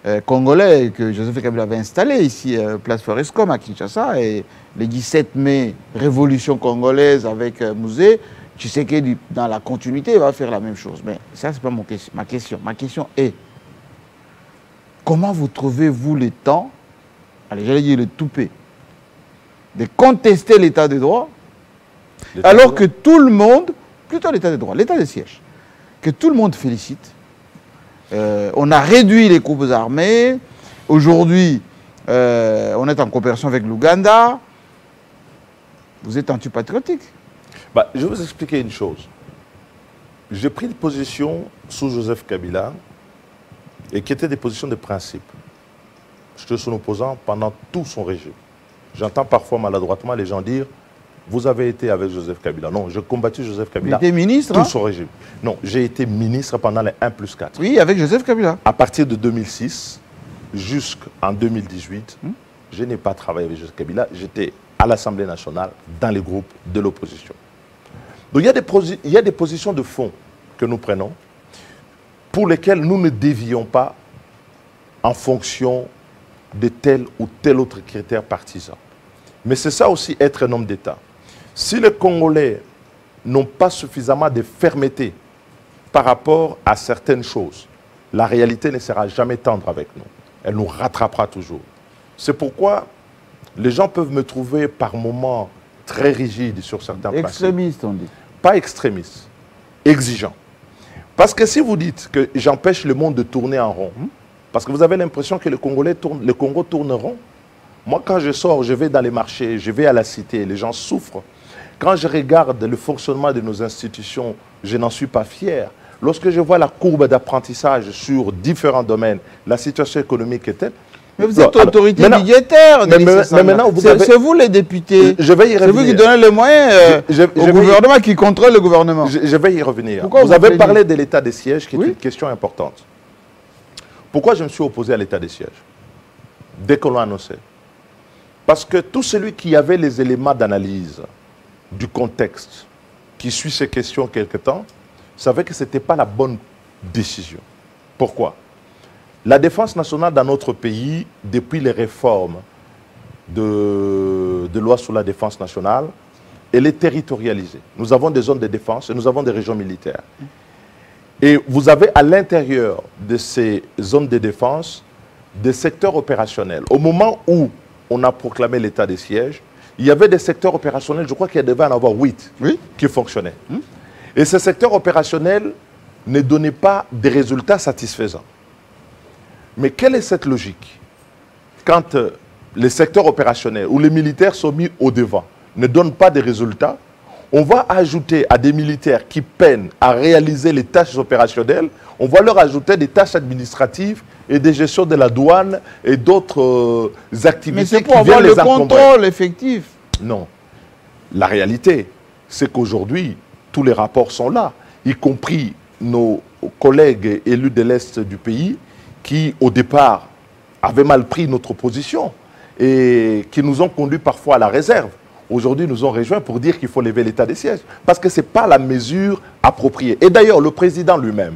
euh, congolais que Joseph Kabila avait installés ici, euh, place Forescom à Kinshasa. Et le 17 mai, révolution congolaise avec euh, tu sais que dans la continuité, il va faire la même chose. Mais ça, ce n'est pas ma question. Ma question est, comment vous trouvez-vous le temps allez, j'allais dire le toupet, de contester l'état de droit, alors que tout le monde, plutôt l'état de droit, l'état de siège, que tout le monde félicite. Euh, on a réduit les groupes armés. Aujourd'hui, euh, on est en coopération avec l'Ouganda. Vous êtes antipatriotique. Bah, je vais vous expliquer une chose. J'ai pris une position sous Joseph Kabila et qui était des positions de principe. J'étais son opposant pendant tout son régime. J'entends parfois maladroitement les gens dire Vous avez été avec Joseph Kabila. Non, j'ai combattu Joseph Kabila. Vous étiez ministre Tout hein? son régime. Non, j'ai été ministre pendant les 1 plus 4. Oui, avec Joseph Kabila. À partir de 2006 jusqu'en 2018, hmm? je n'ai pas travaillé avec Joseph Kabila. J'étais à l'Assemblée nationale dans les groupes de l'opposition. Donc il y, a des il y a des positions de fond que nous prenons pour lesquelles nous ne dévions pas en fonction de tel ou tel autre critère partisan. Mais c'est ça aussi être un homme d'État. Si les Congolais n'ont pas suffisamment de fermeté par rapport à certaines choses, la réalité ne sera jamais tendre avec nous. Elle nous rattrapera toujours. C'est pourquoi les gens peuvent me trouver par moments très rigide sur certains principes. Extrémiste, on dit. Pas extrémiste, exigeant. Parce que si vous dites que j'empêche le monde de tourner en rond, parce que vous avez l'impression que le, Congolais tourne, le Congo tourne rond. Moi, quand je sors, je vais dans les marchés, je vais à la cité, les gens souffrent. Quand je regarde le fonctionnement de nos institutions, je n'en suis pas fier. Lorsque je vois la courbe d'apprentissage sur différents domaines, la situation économique est telle. Mais vous êtes autorité budgétaire. Mais, maintenant, vous C'est vous les députés. Je vais y revenir. C'est vous qui donnez les moyens euh, Je- je- au je vais y- gouvernement qui contrôle le gouvernement. Je, vais y revenir. Pourquoi vous vous avez parlé de l'état des sièges, qui est une question importante. Pourquoi je me suis opposé à l'état des sièges? Dès qu'on l'a annoncé. Parce que tout celui qui avait les éléments d'analyse du contexte, qui suit ces questions quelque temps, savait que ce n'était pas la bonne décision. Pourquoi? La défense nationale dans notre pays, depuis les réformes de, de loi sur la défense nationale, elle est territorialisée. Nous avons des zones de défense et nous avons des régions militaires. Et vous avez à l'intérieur de ces zones de défense des secteurs opérationnels. Au moment où on a proclamé l'état des sièges, il y avait des secteurs opérationnels, je crois qu'il devait en avoir huit, Oui. qui fonctionnaient. Et ces secteurs opérationnels ne donnaient pas des résultats satisfaisants. Mais quelle est cette logique Quand euh, les secteurs opérationnels ou les militaires sont mis au devant, ne donnent pas de résultats, on va ajouter à des militaires qui peinent à réaliser les tâches opérationnelles, on va leur ajouter des tâches administratives et des gestions de la douane et d'autres euh, Mais activités c'est qui pour avoir le contrôle effectif. Non. La réalité, c'est qu'aujourd'hui, tous les rapports sont là, y compris nos collègues élus de l'Est du pays qui, au départ, avaient mal pris notre position et qui nous ont conduits parfois à la réserve. Aujourd'hui, nous ont rejoints pour dire qu'il faut lever l'état des sièges. Parce que ce n'est pas la mesure appropriée. Et d'ailleurs, le président lui-même,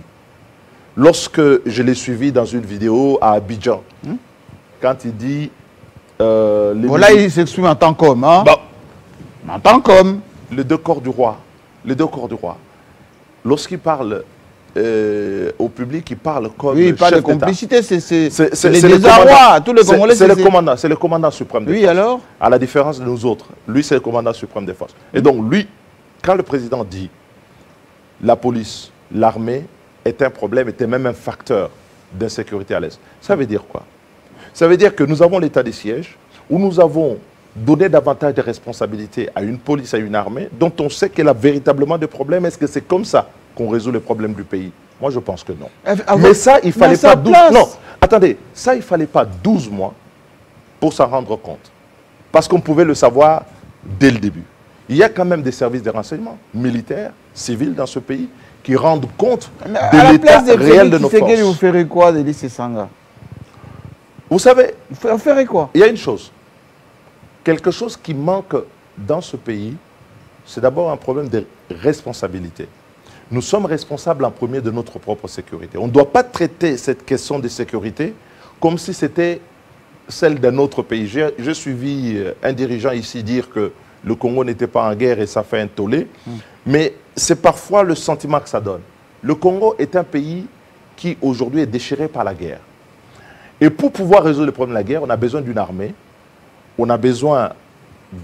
lorsque je l'ai suivi dans une vidéo à Abidjan, quand il dit... euh, les Bon, là, il s'exprime en tant qu'homme. Hein? Bah, En tant qu'homme. les deux corps du roi, les deux corps du roi, lorsqu'il parle euh, au public, il parle comme Oui, il parle de chef d'État. complicité. C'est les désarrois. Tous les Congolais, C'est le commandant, c'est le commandant suprême des Oui, forces. alors À la différence de nous autres, lui c'est le commandant suprême des forces. Et donc lui, quand le président dit la police, l'armée est un problème, était même un facteur d'insécurité à l'Est, ça veut dire quoi? Ça veut dire que nous avons l'état des sièges, où nous avons donné davantage de responsabilités à une police, à une armée, dont on sait qu'elle a véritablement des problèmes. Est-ce que c'est comme ça qu'on résout les problèmes du pays? Moi, je pense que non. Ah, Mais ça, il fallait pas 12 place. Non, attendez, ça, il fallait pas 12 mois pour s'en rendre compte. Parce qu'on pouvait le savoir dès le début. Il y a quand même des services de renseignement, militaires, civils dans ce pays, qui rendent compte Mais de l'état réel de nos Tshisekedi, vous forces. ferez quoi Sanga Vous savez, Vous fer- ferez quoi? il y a une chose. Quelque chose qui manque dans ce pays, c'est d'abord un problème de responsabilité. Nous sommes responsables en premier de notre propre sécurité. On ne doit pas traiter cette question de sécurité comme si c'était celle d'un autre pays. J'ai suivi euh, un dirigeant ici dire que le Congo n'était pas en guerre et ça fait un tollé, mais c'est parfois le sentiment que ça donne. Le Congo est un pays qui aujourd'hui est déchiré par la guerre. Et pour pouvoir résoudre le problème de la guerre, on a besoin d'une armée, on a besoin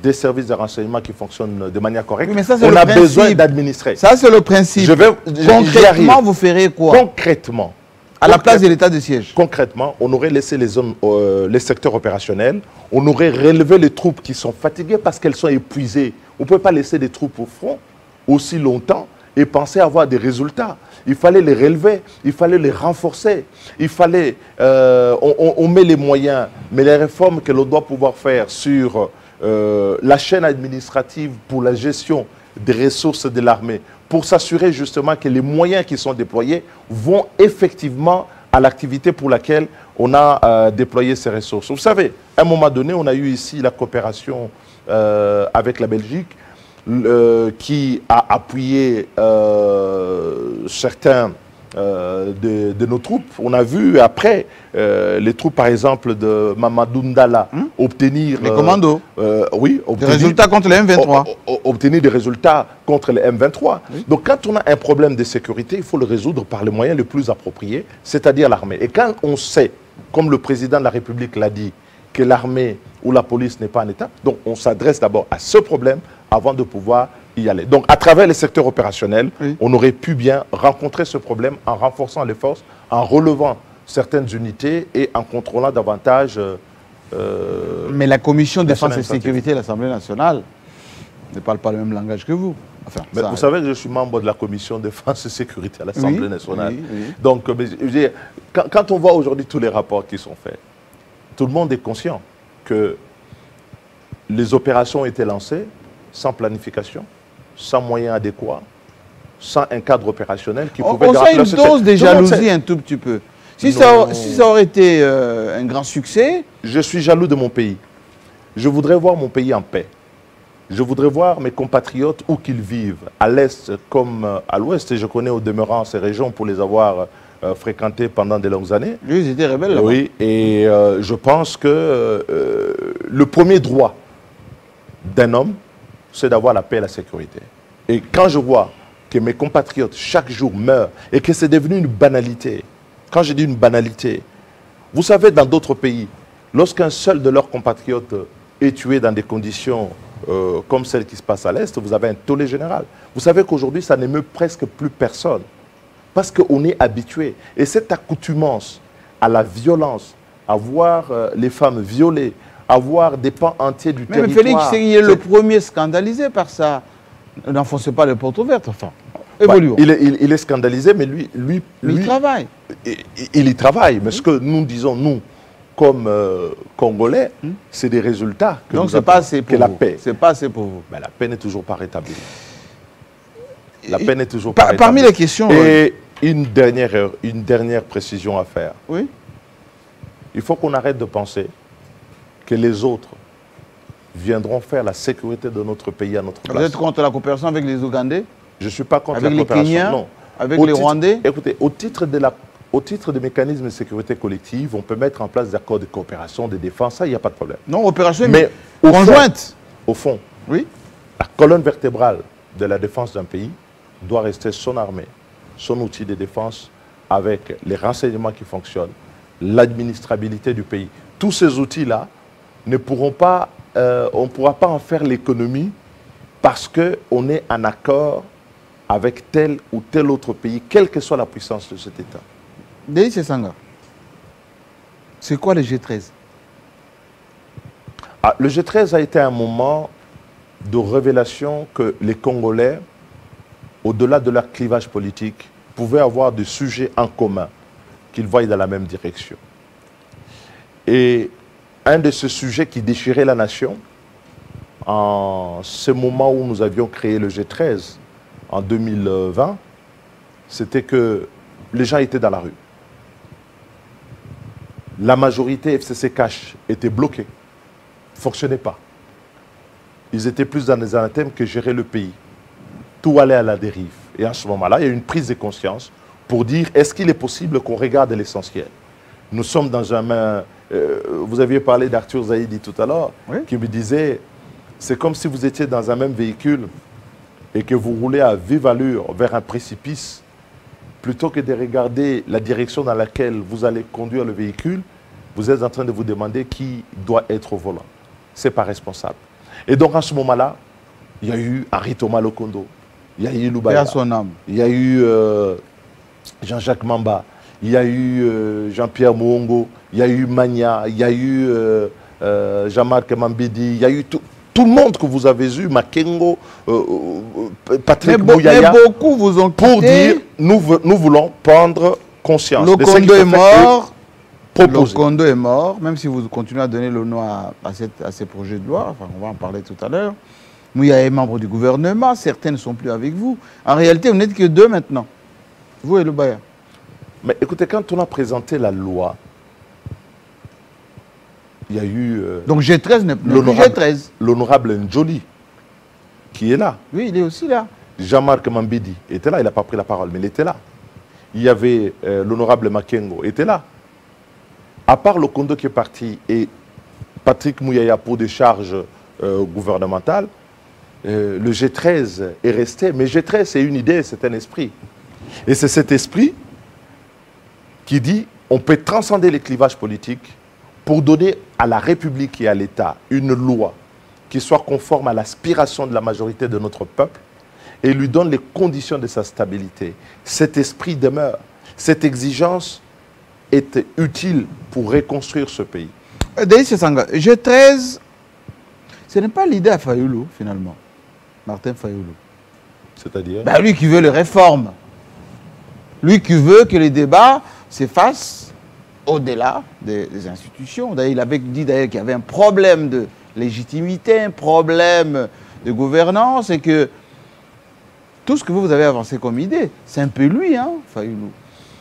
des services de renseignement qui fonctionnent de manière correcte, Oui, mais ça, on le a principe. besoin d'administrer. Ça, c'est le principe. Je vais- j'y Concrètement, vous ferez quoi? Concrètement, À la place de l'état de siège concrètement, on aurait laissé les, zones, euh, les secteurs opérationnels, on aurait relevé les troupes qui sont fatiguées parce qu'elles sont épuisées. On ne peut pas laisser des troupes au front aussi longtemps et penser avoir des résultats. Il fallait les relever, il fallait les renforcer, il fallait, euh, on, met les moyens, mais les réformes que l'on doit pouvoir faire sur euh, la chaîne administrative pour la gestion des ressources de l'armée, pour s'assurer justement que les moyens qui sont déployés vont effectivement à l'activité pour laquelle on a euh, déployé ces ressources. Vous savez, à un moment donné, on a eu ici la coopération avec la Belgique euh, qui a appuyé euh, certains euh, de, de nos troupes. On a vu après euh, les troupes, par exemple, de Mamadou Ndala obtenir... Les commandos. oui, Des obtenir, résultats contre les M23. o- o- obtenir des résultats contre les M23. Donc quand on a un problème de sécurité, il faut le résoudre par les moyens les plus appropriés, c'est-à-dire l'armée. Et quand on sait, comme le président de la République l'a dit, que l'armée ou la police n'est pas en état, donc on s'adresse d'abord à ce problème avant de pouvoir y aller. Donc à travers les secteurs opérationnels, Oui. on aurait pu bien rencontrer ce problème en renforçant les forces, en relevant certaines unités et en contrôlant davantage euh, euh, Mais la commission défense et sécurité de l'Assemblée nationale ne parle pas le même langage que vous. Enfin, Mais vous savez que je suis membre de la commission défense et sécurité à l'Assemblée Oui, nationale. oui, oui. Donc, euh, quand on voit aujourd'hui tous les rapports qui sont faits, tout le monde est conscient que les opérations ont été lancées sans planification, sans moyens adéquats, sans un cadre opérationnel qui on, pouvait on sent une dose de jalousie un tout petit peu. Si, ça, si ça aurait été euh, un grand succès, Je suis jaloux de mon pays. Je voudrais voir mon pays en paix. Je voudrais voir mes compatriotes où qu'ils vivent, à l'Est comme euh, à l'Ouest. Et je connais au demeurant ces régions pour les avoir euh, fréquentées pendant de longues années. lui, ils étaient rebelles là-bas. Oui, et euh, je pense que le premier droit d'un homme, c'est d'avoir la paix et la sécurité. Et quand je vois que mes compatriotes chaque jour meurent et que c'est devenu une banalité, quand je dis une banalité, vous savez, dans d'autres pays, lorsqu'un seul de leurs compatriotes est tué dans des conditions euh, comme celles qui se passent à l'Est, vous avez un tollé général. Vous savez qu'aujourd'hui, ça n'émeut presque plus personne. Parce qu'on est habitué. Et cette accoutumance à la violence, à voir euh, les femmes violées, à voir des pans entiers du territoire. Félix Tshisekedi est le premier scandalisé par ça. N'enfoncez pas les portes ouvertes, enfin. Évoluons. il, est, il- il est scandalisé, mais lui, lui, Mais il travaille. il, il y travaille. Mais ce que nous disons, nous, comme euh, Congolais, c'est des résultats. Que Hmm. Donc nous c'est pas assez Que pour la vous. paix. C'est pas assez pour vous. Ben, la paix n'est toujours pas rétablie. La paix n'est toujours Par- pas parmi rétablie. les questions, euh, Et une dernière, une dernière précision à faire. Oui. Il faut qu'on arrête de penser que les autres viendront faire la sécurité de notre pays à notre Vous place. êtes contre la coopération avec les Ougandais? Je ne suis pas contre Avec la les coopération. Kenyans? non. Avec Au les titre- Rwandais? Écoutez, au titre, de la, au titre des mécanismes de sécurité collective, on peut mettre en place des accords de coopération, de défense, ça, il n'y a pas de problème. Non, opération Mais au fond- conjointe. Au fond, Oui. la colonne vertébrale de la défense d'un pays doit rester son armée, son outil de défense, avec les renseignements qui fonctionnent, l'administrabilité du pays. Tous ces outils-là ne pourront pas, euh, on ne pourra pas en faire l'économie parce qu'on est en accord avec tel ou tel autre pays, quelle que soit la puissance de cet État. Denis Sanga. C'est quoi le G13 Ah, le G13 a été un moment de révélation que les Congolais, au-delà de leur clivage politique, pouvaient avoir des sujets en commun qu'ils voient dans la même direction. Et un de ces sujets qui déchirait la nation, en ce moment où nous avions créé le G13, en 2020, c'était que les gens étaient dans la rue. La majorité FCC Cash était bloquée fonctionnait pas. Ils étaient plus dans les anathèmes que gérer le pays. Tout allait à la dérive. Et à ce moment-là, il y a une prise de conscience pour dire est-ce qu'il est possible qu'on regarde l'essentiel? Nous sommes dans un. Euh, vous aviez parlé d'Arthur Zaïdi tout à l'heure, Oui. qui me disait c'est comme si vous étiez dans un même véhicule et que vous roulez à vive allure vers un précipice. Plutôt que de regarder la direction dans laquelle vous allez conduire le véhicule, vous êtes en train de vous demander qui doit être au volant. Ce n'est pas responsable. Et donc, à ce moment-là, il y a eu Henri Thomas Lokondo, il y a eu Loubaya, il y a eu euh, Jean-Jacques Mamba, il y a eu euh, Jean-Pierre Mouongo, il y a eu Magna, il y a eu euh, euh, Jean-Marc Mambidi, il y a eu tout, tout le monde que vous avez eu, Makengo, euh, euh, Mais, Patrick mais Bouyaya, beaucoup vous ont pour dire nous, voulons prendre conscience. Le faut est mort. Le Condo est mort, même si vous continuez à donner le nom à, à cette- à ces projets de loi, enfin, on va en parler tout à l'heure. Vous, il y a des membres du gouvernement, certains ne sont plus avec vous. En réalité, vous n'êtes que deux maintenant. Vous et le Bayer. Mais écoutez, quand on a présenté la loi, il y a eu euh, Donc G13 n'est plus L'honorable. G13. l'honorable Njoli qui est là. Oui, il est aussi là. Jean-Marc Mambidi était là, il n'a pas pris la parole, mais il était là. il y avait euh, l'honorable Makengo, était là. À part le Kondo qui est parti et Patrick Mouyaya pour des charges euh, gouvernementales, euh, le G13 est resté. Mais G13, c'est une idée, c'est un esprit. Et c'est cet esprit qui dit on peut transcender les clivages politiques pour donner à la République et à l'État une loi qui soit conforme à l'aspiration de la majorité de notre peuple et lui donne les conditions de sa stabilité. Cet esprit demeure. Cette exigence est utile pour reconstruire ce pays. Denis Sanga, G13, ce n'est pas l'idée à Fayoulou, finalement. Martin Fayoulou. C'est-à-dire ben, Lui qui veut les réformes. Lui qui veut que les débats s'effacent au-delà des, institutions. Il avait dit d'ailleurs qu'il y avait un problème de légitimité, un problème de gouvernance et que tout ce que vous, vous avez avancé comme idée, c'est un peu lui, hein, Fayoulou.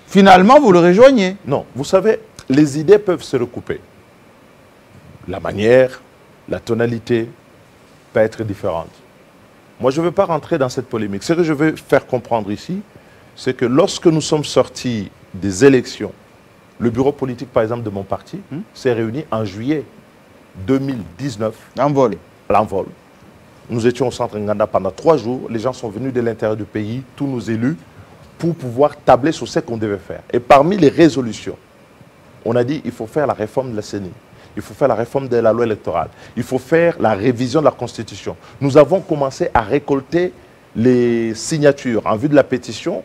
Finalement, vous le rejoignez. Non, vous savez, les idées peuvent se recouper. La manière, la tonalité peut être différente. Moi, je ne veux pas rentrer dans cette polémique. Ce que je veux faire comprendre ici, c'est que lorsque nous sommes sortis des élections, le bureau politique, par exemple, de mon parti, hmm? s'est réuni en juillet 2019. L'envol. L'envol. Nous étions au centre Nganda pendant trois jours. Les gens sont venus de l'intérieur du pays, tous nos élus, pour pouvoir tabler sur ce qu'on devait faire. Et parmi les résolutions, on a dit qu'il faut faire la réforme de la CENI. Il faut faire la réforme de la loi électorale. Il faut faire la révision de la Constitution. Nous avons commencé à récolter les signatures en vue de la pétition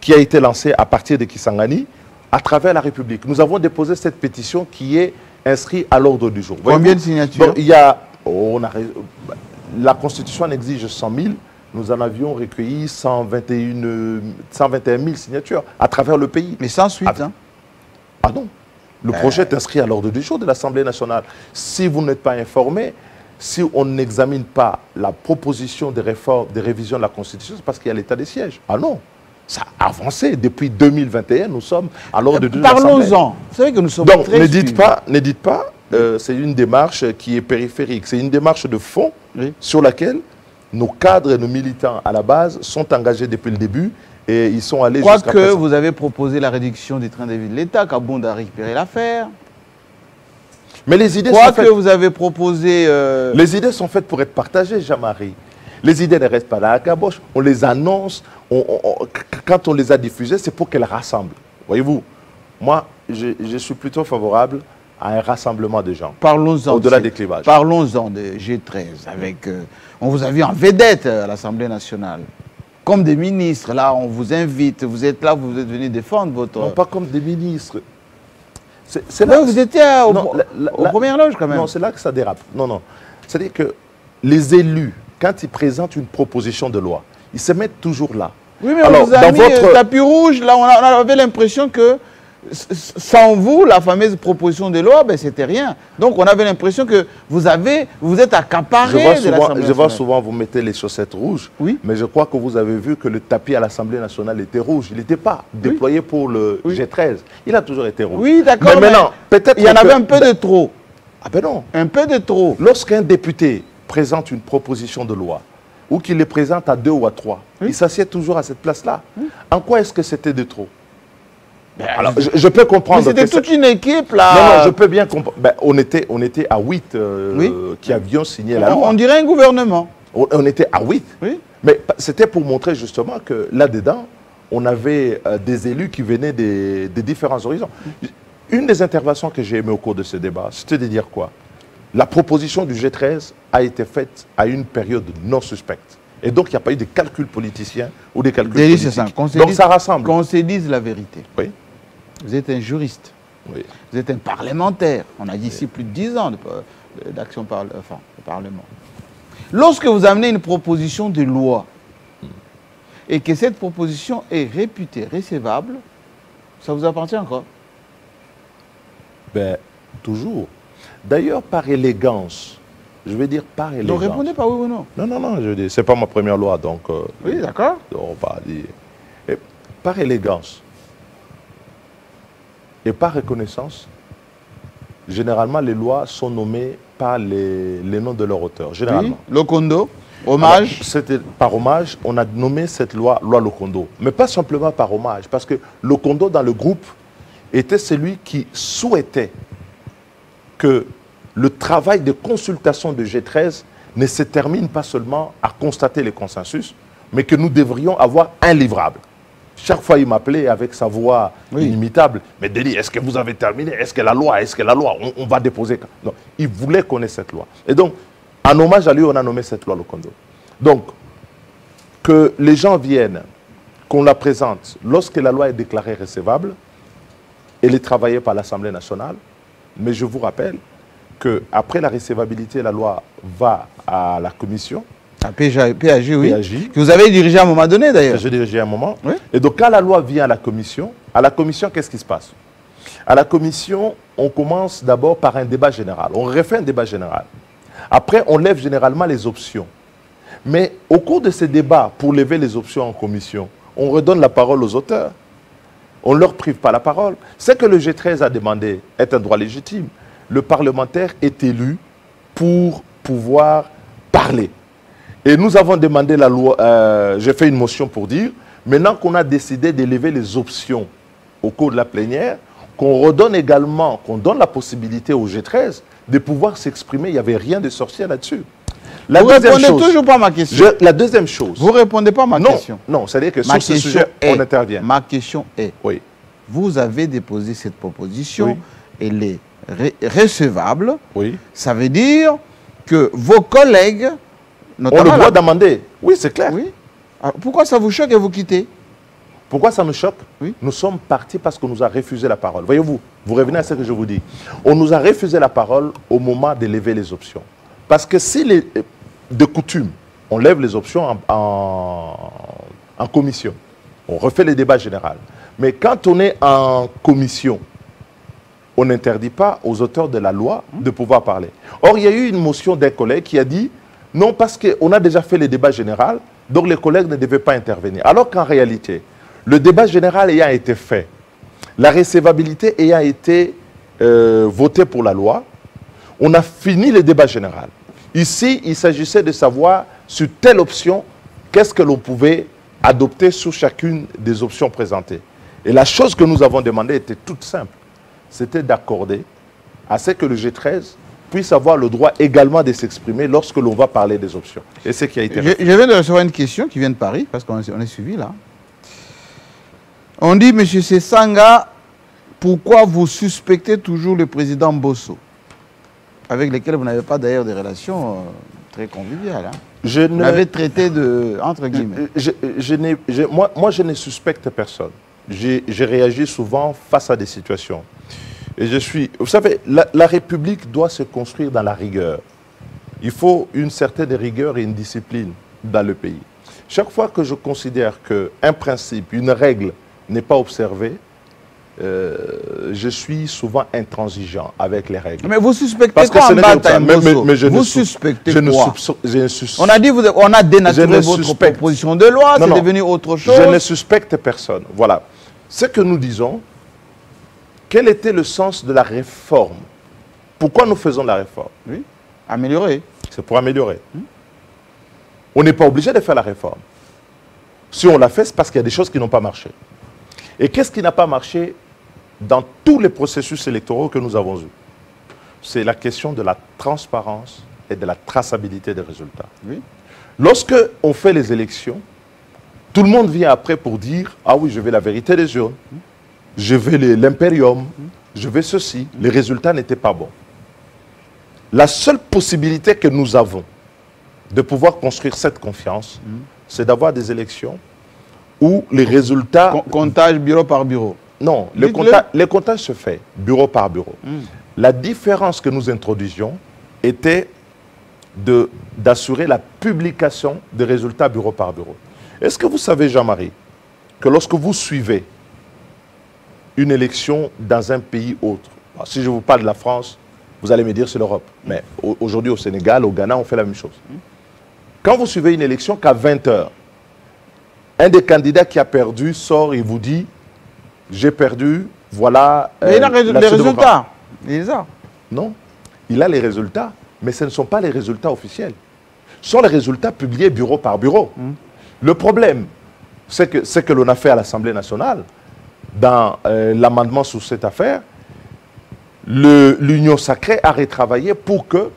qui a été lancée à partir de Kisangani à travers la République. Nous avons déposé cette pétition qui est inscrite à l'ordre du jour. Combien de signatures? Il y a, oh, on a, La Constitution en exige 100 000. Nous en avions recueilli 121, 121 000 signatures à travers le pays. Mais sans suite, ah, hein Ah non. Le projet est inscrit à l'ordre du jour de l'Assemblée nationale. Si vous n'êtes pas informé, si on n'examine pas la proposition de réforme, de révision de la Constitution, c'est parce qu'il y a l'état des sièges. Ah non ça a avancé. Depuis 2021, nous sommes à l'ordre du jour Parlons-en. Vous savez que nous sommes Donc, très ne dites pas, ne dites pas euh, c'est une démarche qui est périphérique. C'est une démarche de fond Oui. sur laquelle nos cadres et nos militants à la base sont engagés depuis le début et ils sont allés jusqu'à Quoique présent. vous avez proposé la réduction des trains de vie de l'État, Kabound a récupéré l'affaire. Mais les idées, sont Quoique faites, vous avez proposé... euh, les idées sont faites pour être partagées, Jean-Marie. Les idées ne restent pas là à la caboche. On les annonce. On- on- on- quand on les a diffusées, c'est pour qu'elles rassemblent. Voyez-vous, moi, je, je suis plutôt favorable à un rassemblement de gens. Parlons-en. Au-delà de- des clivages. Parlons-en de G13. Avec, euh, on vous a vu en vedette euh, à l'Assemblée nationale. Comme des ministres, là, on vous invite. Vous êtes là, vous êtes venu défendre votre... Non pas comme des ministres. C'est là, vous étiez au, Non, la- la- aux la- premières loges, quand même. Non, c'est là que ça dérape. Non, non. C'est-à-dire que les élus, quand ils présentent une proposition de loi, ils se mettent toujours là. Oui, mais Alors, on vous a dans mis votre- euh, tapis rouge. Là, on, a- on avait l'impression que sans vous, la fameuse proposition de loi, ben, c'était rien. Donc, on avait l'impression que vous avez, vous êtes Je accaparé vois, de souvent, je vois souvent vous mettez les chaussettes rouges, Oui. mais je crois que vous avez vu que le tapis à l'Assemblée nationale était rouge. Il n'était pas déployé pour le Oui. G13. Il a toujours été rouge. Oui, d'accord. Mais maintenant, peut-être Il y en avait un peu de trop. Ah ben non. Un peu de trop. Lorsqu'un député présente une proposition de loi, ou qu'il les présente à deux ou à trois, il s'assied toujours à cette place-là. En quoi est-ce que c'était de trop? Alors, je, je peux Mais comprendre. c'était toute une équipe, là. Non, non, je peux bien comprendre. Ben, on, était, on était à 8 Oui. qui avions signé la loi. on dirait un gouvernement. On, on était à 8. Oui. Mais c'était pour montrer justement que là-dedans, on avait euh, des élus qui venaient des, des différents horizons. Une des interventions que j'ai aimées au cours de ce débat, c'était de dire quoi? La proposition du G13 a été faite à une période non suspecte. Et donc, il n'y a pas eu de calculs politiciens ou des calculs Délice, politiques. c'est ça. Se Donc, dise- ça rassemble. Qu'on se dise la vérité. Oui, Vous êtes un juriste. oui. Vous êtes un parlementaire. On a dit ici plus de 10 ans de- de- d'action par enfin, de parlement. Lorsque vous amenez une proposition de loi et que cette proposition est réputée recevable, ça vous appartient encore? Ben, toujours. D'ailleurs, par élégance, je vais dire par élégance. Donc répondez pas oui ou non. Non, non, non, je dis, c'est pas ma première loi, donc euh, Oui, d'accord. on va dire. Et par élégance et par reconnaissance, généralement les lois sont nommées pas les, les noms de leurs auteurs, généralement. Oui, Lokondo, hommage. C'était par hommage, on a nommé cette loi loi Lokondo. Mais pas simplement par hommage, parce que Lokondo, dans le groupe, était celui qui souhaitait que le travail de consultation de G13 ne se termine pas seulement à constater les consensus, mais que nous devrions avoir un livrable. Chaque fois, il m'appelait avec sa voix Oui. inimitable. Mais Denis, est-ce que vous avez terminé? Est-ce que la loi? Est-ce que la loi? On, on va déposer Non, il voulait qu'on ait cette loi. Et donc, en hommage à lui, on a nommé cette loi Lokondo. Donc, que les gens viennent, qu'on la présente lorsque la loi est déclarée recevable, elle est travaillée par l'Assemblée nationale. Mais je vous rappelle qu'après la recevabilité, la loi va à la commission, À PAG, oui. PAJ, Que vous avez dirigé à un moment donné, d'ailleurs. j'ai dirigé un moment. Oui. Et donc, quand la loi vient à la commission, à la commission, qu'est-ce qui se passe? À la commission, on commence d'abord par un débat général. On refait un débat général. Après, on lève généralement les options. Mais au cours de ces débats, pour lever les options en commission, on redonne la parole aux auteurs. On ne leur prive pas la parole. Ce que le G13 a demandé est un droit légitime. Le parlementaire est élu pour pouvoir parler. Et nous avons demandé la loi, euh, j'ai fait une motion pour dire, maintenant qu'on a décidé d'élever les options au cours de la plénière, qu'on redonne également, qu'on donne la possibilité au G13 de pouvoir s'exprimer. Il n'y avait rien de sorcier là-dessus. La vous deuxième répondez chose, toujours pas à ma question. je- la deuxième chose, Vous répondez pas à ma non, question. non, c'est-à-dire que Ma sur ce sujet, est, on intervient. Ma question est, Oui, vous avez déposé cette proposition, Oui. elle est ré- recevable. oui. Ça veut dire que vos collègues, On le droit d'amender. Oui, c'est clair. Oui. Alors, pourquoi ça vous choque et vous quittez? Pourquoi ça nous choque? Oui. Nous sommes partis parce qu'on nous a refusé la parole. Voyez-vous, vous revenez à ce que je vous dis. On nous a refusé la parole au moment de lever les options. Parce que si les, de coutume, on lève les options en, en- en commission, on refait le débat général. Mais quand on est en commission, on n'interdit pas aux auteurs de la loi de pouvoir parler. Or, il y a eu une motion d'un collègue qui a dit non, parce qu'on a déjà fait le débat général, donc les collègues ne devaient pas intervenir. Alors qu'en réalité, le débat général ayant été fait, la recevabilité ayant été euh, votée pour la loi, on a fini le débat général. Ici, il s'agissait de savoir sur telle option, qu'est-ce que l'on pouvait adopter sous chacune des options présentées. Et la chose que nous avons demandé était toute simple. C'était d'accorder à ce que le G13 puisse avoir le droit également de s'exprimer lorsque l'on va parler des options. Et c'est ce qui a été je, je viens de recevoir une question qui vient de Paris, parce qu'on est, on est suivi là. On dit, M. Sessanga, pourquoi vous suspectez toujours le président Bosso, avec lequel vous n'avez pas d'ailleurs des relations euh, très conviviales hein Je Vous l'avez traité de, entre guillemets. Je- je je- moi, moi, je ne suspecte personne. J'ai j'ai réagi souvent face à des situations. Et je suis. Vous savez, la, la République doit se construire dans la rigueur. Il faut une certaine rigueur et une discipline dans le pays. Chaque fois que je considère qu'un principe, une règle n'est pas observée, euh, je suis souvent intransigeant avec les règles. Mais vous suspectez Parce que quoi ce en bataille Mais- mais- mais je ne Vous sou- suspectez je ne quoi? ne On a dit, vous, on a dénaturé ne votre suspecte. proposition de loi, c'est devenu autre chose. Je ne suspecte personne. Voilà. Ce que nous disons, quel était le sens de la réforme? Pourquoi nous faisons la réforme? Oui, améliorer. C'est pour améliorer. On n'est pas obligé de faire la réforme. Si on l'a fait, c'est parce qu'il y a des choses qui n'ont pas marché. Et qu'est-ce qui n'a pas marché dans tous les processus électoraux que nous avons eus? C'est la question de la transparence et de la traçabilité des résultats. Oui. Lorsque on fait les élections, tout le monde vient après pour dire Ah oui, je veux la vérité des urnes, je veux l'impérium, je veux ceci. Les résultats n'étaient pas bons. La seule possibilité que nous avons de pouvoir construire cette confiance, c'est d'avoir des élections où les résultats. Com- comptage bureau par bureau. Non, le Dites-le. compta- les comptages se fait bureau par bureau. La différence que nous introduisions était d'assurer la publication des résultats bureau par bureau. Est-ce que vous savez, Jean-Marie, que lorsque vous suivez une élection dans un pays autre, si je vous parle de la France, vous allez me dire c'est l'Europe, mais au- aujourd'hui au Sénégal, au Ghana, on fait la même chose. Quand vous suivez une élection qu'à 20 heures, un des candidats qui a perdu sort et vous dit j'ai perdu, voilà. Mais il a euh, les résultats. Il les a. non, il a les résultats. mais ce ne sont pas les résultats officiels. Ce sont les résultats publiés bureau par bureau. Le problème, c'est que ce que l'on a fait à l'Assemblée nationale, dans euh, l'amendement sur cette affaire, l'Union sacrée a retravaillé pour que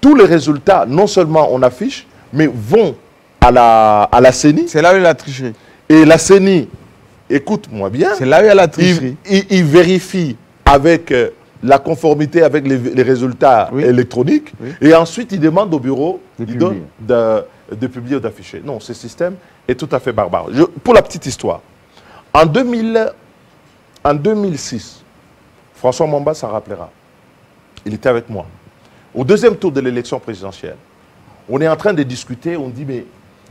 tous les résultats, non seulement on affiche, mais vont à la, à la CENI. C'est là où il a la tricherie. Et la CENI, écoute-moi bien, C'est là où a la il, tricherie. il- il vérifie avec euh, la conformité avec les, les résultats Oui. électroniques Oui. et ensuite il demande au bureau De il publier. donne de, de publier ou d'afficher. Non, ce système est tout à fait barbare. Je- pour la petite histoire, en, 2000, en 2006, François Mamba s'en rappellera, il était avec moi. Au deuxième tour de l'élection présidentielle, on est en train de discuter, on dit mais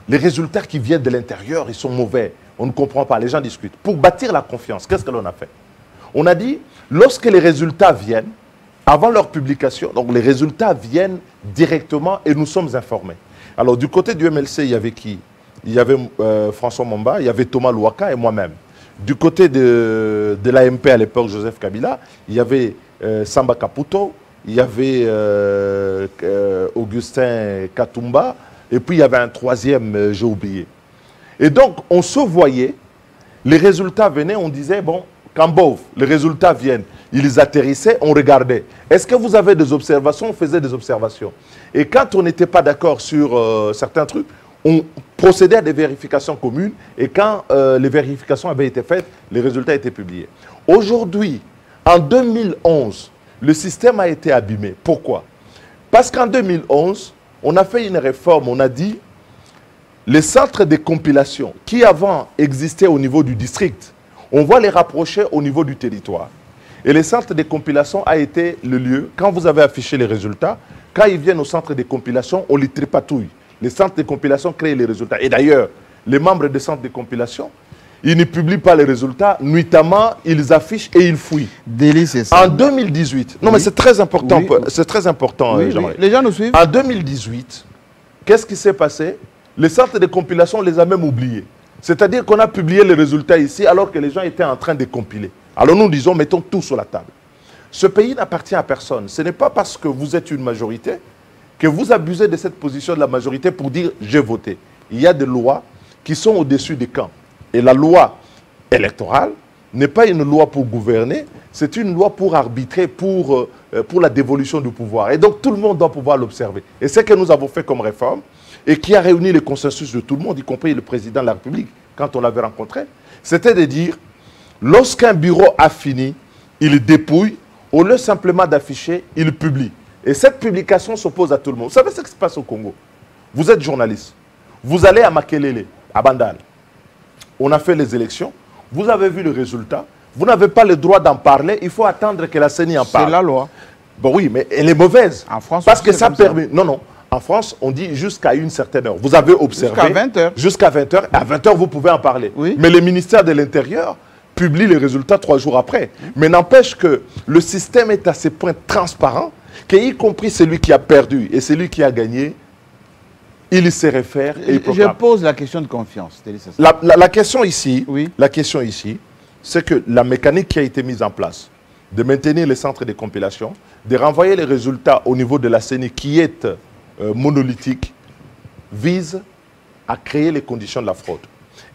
les résultats qui viennent de l'intérieur, ils sont mauvais. On ne comprend pas, les gens discutent. Pour bâtir la confiance, qu'est-ce que l'on a fait? On a dit, lorsque les résultats viennent, avant leur publication, donc les résultats viennent directement et nous sommes informés. Alors du côté du MLC, il y avait qui? Il y avait euh, François Momba, il y avait Thomas Louaka et moi-même. Du côté de, l'AMP à l'époque, Joseph Kabila, il y avait euh, Samba Caputo, il y avait euh, Augustin Katumba, et puis il y avait un troisième, euh, j'ai oublié. Et donc, on se voyait, les résultats venaient, on disait, bon, Kambov, les résultats viennent. Ils atterrissaient, on regardait. Est-ce que vous avez des observations? On faisait des observations. Et quand on n'était pas d'accord sur euh, certains trucs, on procédait à des vérifications communes. Et quand euh, les vérifications avaient été faites, les résultats étaient publiés. Aujourd'hui, en 2011, le système a été abîmé. Pourquoi? Parce qu'en 2011, on a fait une réforme, on a dit, les centres de compilation qui avant existaient au niveau du district, on va les rapprocher au niveau du territoire. Et les centres de compilation a été le lieu, quand vous avez affiché les résultats, quand ils viennent au centre de compilation, on les tripatouille. Les centres de compilation créent les résultats. Et d'ailleurs, les membres des centres de compilation, ils ne publient pas les résultats, nuitamment, ils affichent et ils fouillent. Délit, c'est ça. En 2018, non mais c'est très important, Oui, oui. c'est très important, Oui, euh. Les gens nous suivent. En 2018, qu'est-ce qui s'est passé? Les centres de compilation, on les a même oubliés. C'est-à-dire qu'on a publié les résultats ici alors que les gens étaient en train de compiler. Alors nous disons, mettons tout sur la table. Ce pays n'appartient à personne. Ce n'est pas parce que vous êtes une majorité que vous abusez de cette position de la majorité pour dire j'ai voté. Il y a des lois qui sont au-dessus des camps. Et la loi électorale n'est pas une loi pour gouverner, c'est une loi pour arbitrer, pour, euh, euh, la dévolution du pouvoir. Et donc tout le monde doit pouvoir l'observer. Et ce que nous avons fait comme réforme, et qui a réuni le consensus de tout le monde, y compris le président de la République, quand on l'avait rencontré, c'était de dire, lorsqu'un bureau a fini, il dépouille, au lieu simplement d'afficher, il publie. Et cette publication s'oppose à tout le monde. Vous savez ce qui se passe au Congo? Vous êtes journaliste. Vous allez à Makelele, à Bandal. On a fait les élections. Vous avez vu le résultat. Vous n'avez pas le droit d'en parler. Il faut attendre que la CENI en C'est parle. la loi. Bon oui, mais elle est mauvaise. En France Parce que c'est ça. permet... Non, non. En France, on dit jusqu'à une certaine heure. Vous avez observé... Jusqu'à 20 heures. Jusqu'à 20 heures. À 20 heures, vous pouvez en parler. Oui. Mais le ministère de l'Intérieur publie les résultats trois jours après. Mais n'empêche que le système est à ce point transparent qu'y compris celui qui a perdu et celui qui a gagné, il se réfère et il Je pose la question de confiance. La, la- la question ici, Oui. la question ici, c'est que la mécanique qui a été mise en place de maintenir les centres de compilation, de renvoyer les résultats au niveau de la CENI qui est euh, monolithique, vise à créer les conditions de la fraude.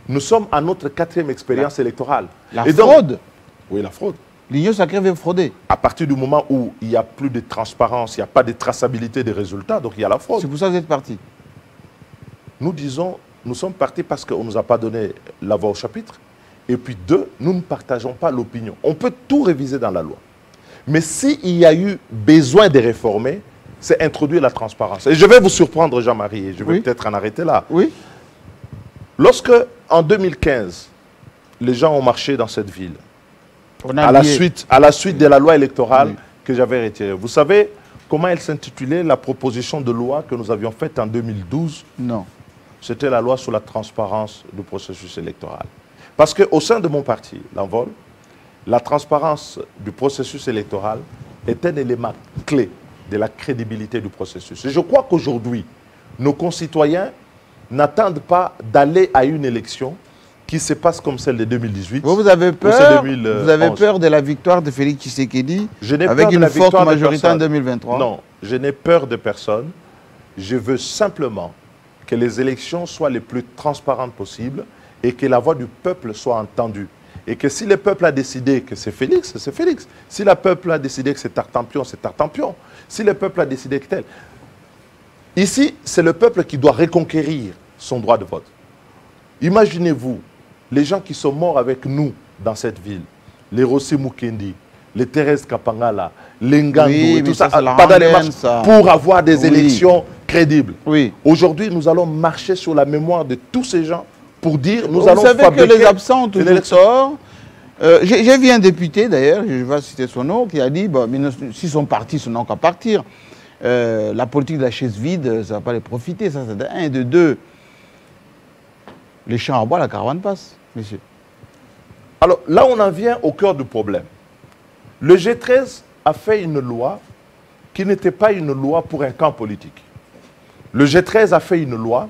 Nous sommes à notre quatrième expérience électorale. La Et donc- fraude. Oui, la fraude. L'Union sacrée veut frauder. À partir du moment où il n'y a plus de transparence, il n'y a pas de traçabilité des résultats, donc il y a la fraude. C'est pour ça que vous êtes parti. Nous disons, nous sommes partis parce qu'on ne nous a pas donné la voix au chapitre. Et puis deux, nous ne partageons pas l'opinion. On peut tout réviser dans la loi. Mais s'il y a eu besoin de réformer, c'est introduire la transparence. Et je vais vous surprendre, Jean-Marie, et je vais Oui. peut-être en arrêter là. Oui. Lorsque, en 2015, les gens ont marché dans cette ville, On a à la, suite, à la suite de la loi électorale Oui. que j'avais retirée, vous savez comment elle s'intitulait, la proposition de loi que nous avions faite en 2012 Non. C'était la loi sur la transparence du processus électoral. Parce qu'au sein de mon parti, l'envol, la transparence du processus électoral est un élément clé de la crédibilité du processus. Et je crois qu'aujourd'hui, nos concitoyens n'attendent pas d'aller à une élection qui se passe comme celle de 2018. Vous, vous avez peur, 2011. vous avez peur de la victoire de Félix Tshisekedi avec peur de une la forte majorité en personne. 2023 Non, je n'ai peur de personne. Je veux simplement que les élections soient les plus transparentes possibles et que la voix du peuple soit entendue. Et que si le peuple a décidé que c'est Félix, c'est Félix. Si le peuple a décidé que c'est Tartampion, c'est Tartampion. Si le peuple a décidé que tel. Ici, c'est le peuple qui doit reconquérir son droit de vote. Imaginez-vous les gens qui sont morts avec nous dans cette ville, les Rossi Mukendi, les Thérèse Kapangala, les Ngandou et tout ça, pendant les marches, pour avoir des élections crédibles. Oui. Aujourd'hui, nous allons marcher sur la mémoire de tous ces gens pour dire nous Vous allons savez fabriquer que les absents toujours tort. Euh, J'ai vu un député d'ailleurs, je vais citer son nom, qui a dit ne- s'ils sont partis, ce n'ont qu'à partir. Euh, la politique de la chaise vide, ça ne va pas les profiter, ça c'est de un. Et de deux, les champs à bois, la caravane passe, monsieur. Alors là, on en vient au cœur du problème. Le G13 a fait une loi qui n'était pas une loi pour un camp politique. Le G13 a fait une loi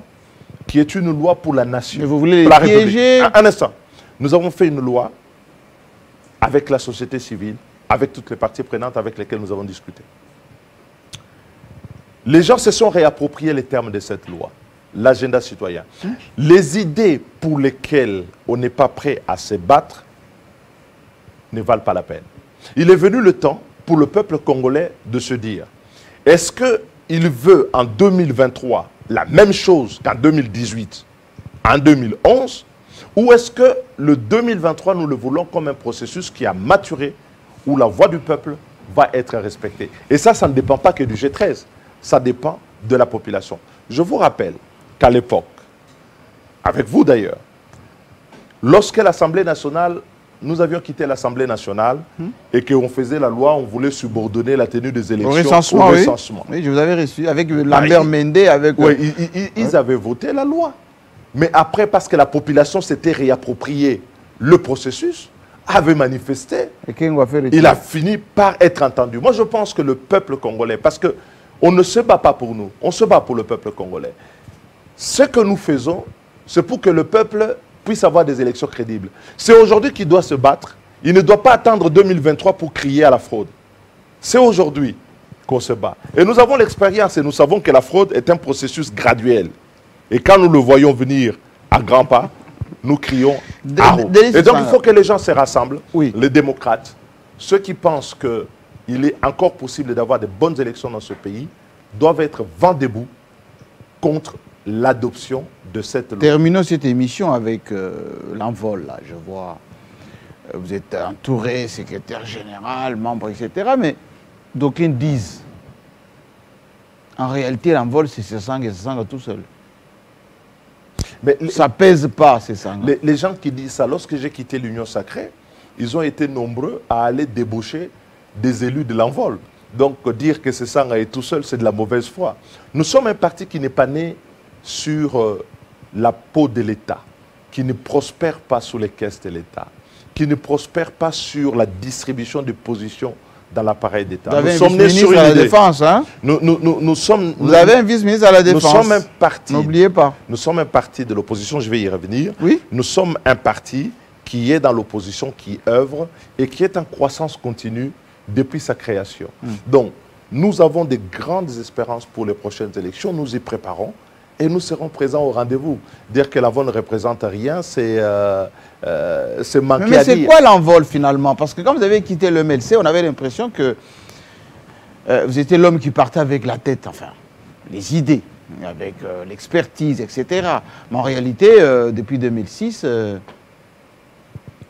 qui est une loi pour la nation. Mais vous voulez la piéger Un, un instant. Nous avons fait une loi avec la société civile, avec toutes les parties prenantes avec lesquelles nous avons discuté. Les gens se sont réappropriés les termes de cette loi, l'agenda citoyen. Les idées pour lesquelles on n'est pas prêt à se battre ne valent pas la peine. Il est venu le temps pour le peuple congolais de se dire, est-ce qu'il veut en 2023 la même chose qu'en 2018, en 2011, ou est-ce que le 2023, nous le voulons comme un processus qui a maturé, où la voix du peuple va être respectée? Et ça, ça ne dépend pas que du G13, ça dépend de la population. Je vous rappelle qu'à l'époque, avec vous d'ailleurs, lorsque l'Assemblée nationale, nous avions quitté l'Assemblée nationale et qu'on faisait la loi, on voulait subordonner la tenue des élections Au recensement, au oui. recensement. Oui, je vous avais reçu avec Lambert il- Mende, avec. Oui, euh, ils, ils- ils avaient voté la loi. Mais après, parce que la population s'était réappropriée le processus, avait manifesté, et il a fini par être entendu. Moi, je pense que le peuple congolais, parce que on ne se bat pas pour nous, on se bat pour le peuple congolais. Ce que nous faisons, c'est pour que le peuple puisse avoir des élections crédibles. C'est aujourd'hui qu'il doit se battre. Il ne doit pas attendre 2023 pour crier à la fraude. C'est aujourd'hui qu'on se bat. Et nous avons l'expérience et nous savons que la fraude est un processus graduel. Et quand nous le voyons venir à grands pas, nous crions dé- Et donc il faut que les gens se rassemblent, Oui. les démocrates, ceux qui pensent qu'il est encore possible d'avoir de bonnes élections dans ce pays, doivent être vent debout contre l'adoption de cette loi. Terminons cette émission avec euh, l'envol, là, je vois. euh, Vous êtes entouré, secrétaire général, membre, etc. Mais d'aucuns disent, en réalité, l'envol, c'est ce sang et ce sang tout seul. Mais les, Ça pèse pas, ces sangs. les- les gens qui disent ça, lorsque j'ai quitté l'Union sacrée, ils ont été nombreux à aller débaucher des élus de l'envol. Donc dire que ce sang est tout seul, c'est de la mauvaise foi. Nous sommes un parti qui n'est pas né sur euh, la peau de l'État, qui ne prospère pas sous les caisses de l'État, qui ne prospère pas sur la distribution de positions dans l'appareil d'État. Vous avez Nous un sur vice-ministre à la idée. défense, hein? Nous, nous- nous- nous sommes, Vous avez un vice-ministre à la nous défense. sommes un parti. N'oubliez pas. Nous sommes un parti de l'opposition, je vais y revenir. Oui. Nous sommes un parti qui est dans l'opposition, qui œuvre et qui est en croissance continue depuis sa création. Hmm. Donc, nous avons de grandes espérances pour les prochaines élections. Nous y préparons et nous serons présents au rendez-vous. Dire que la voix ne représente rien, c'est euh, euh, manquer Mais, mais c'est quoi l'envol finalement? Parce que quand vous avez quitté le MLC, on avait l'impression que euh, vous étiez l'homme qui partait avec la tête, enfin, les idées, avec euh, l'expertise, etc. Mais en réalité, euh, depuis 2006, euh,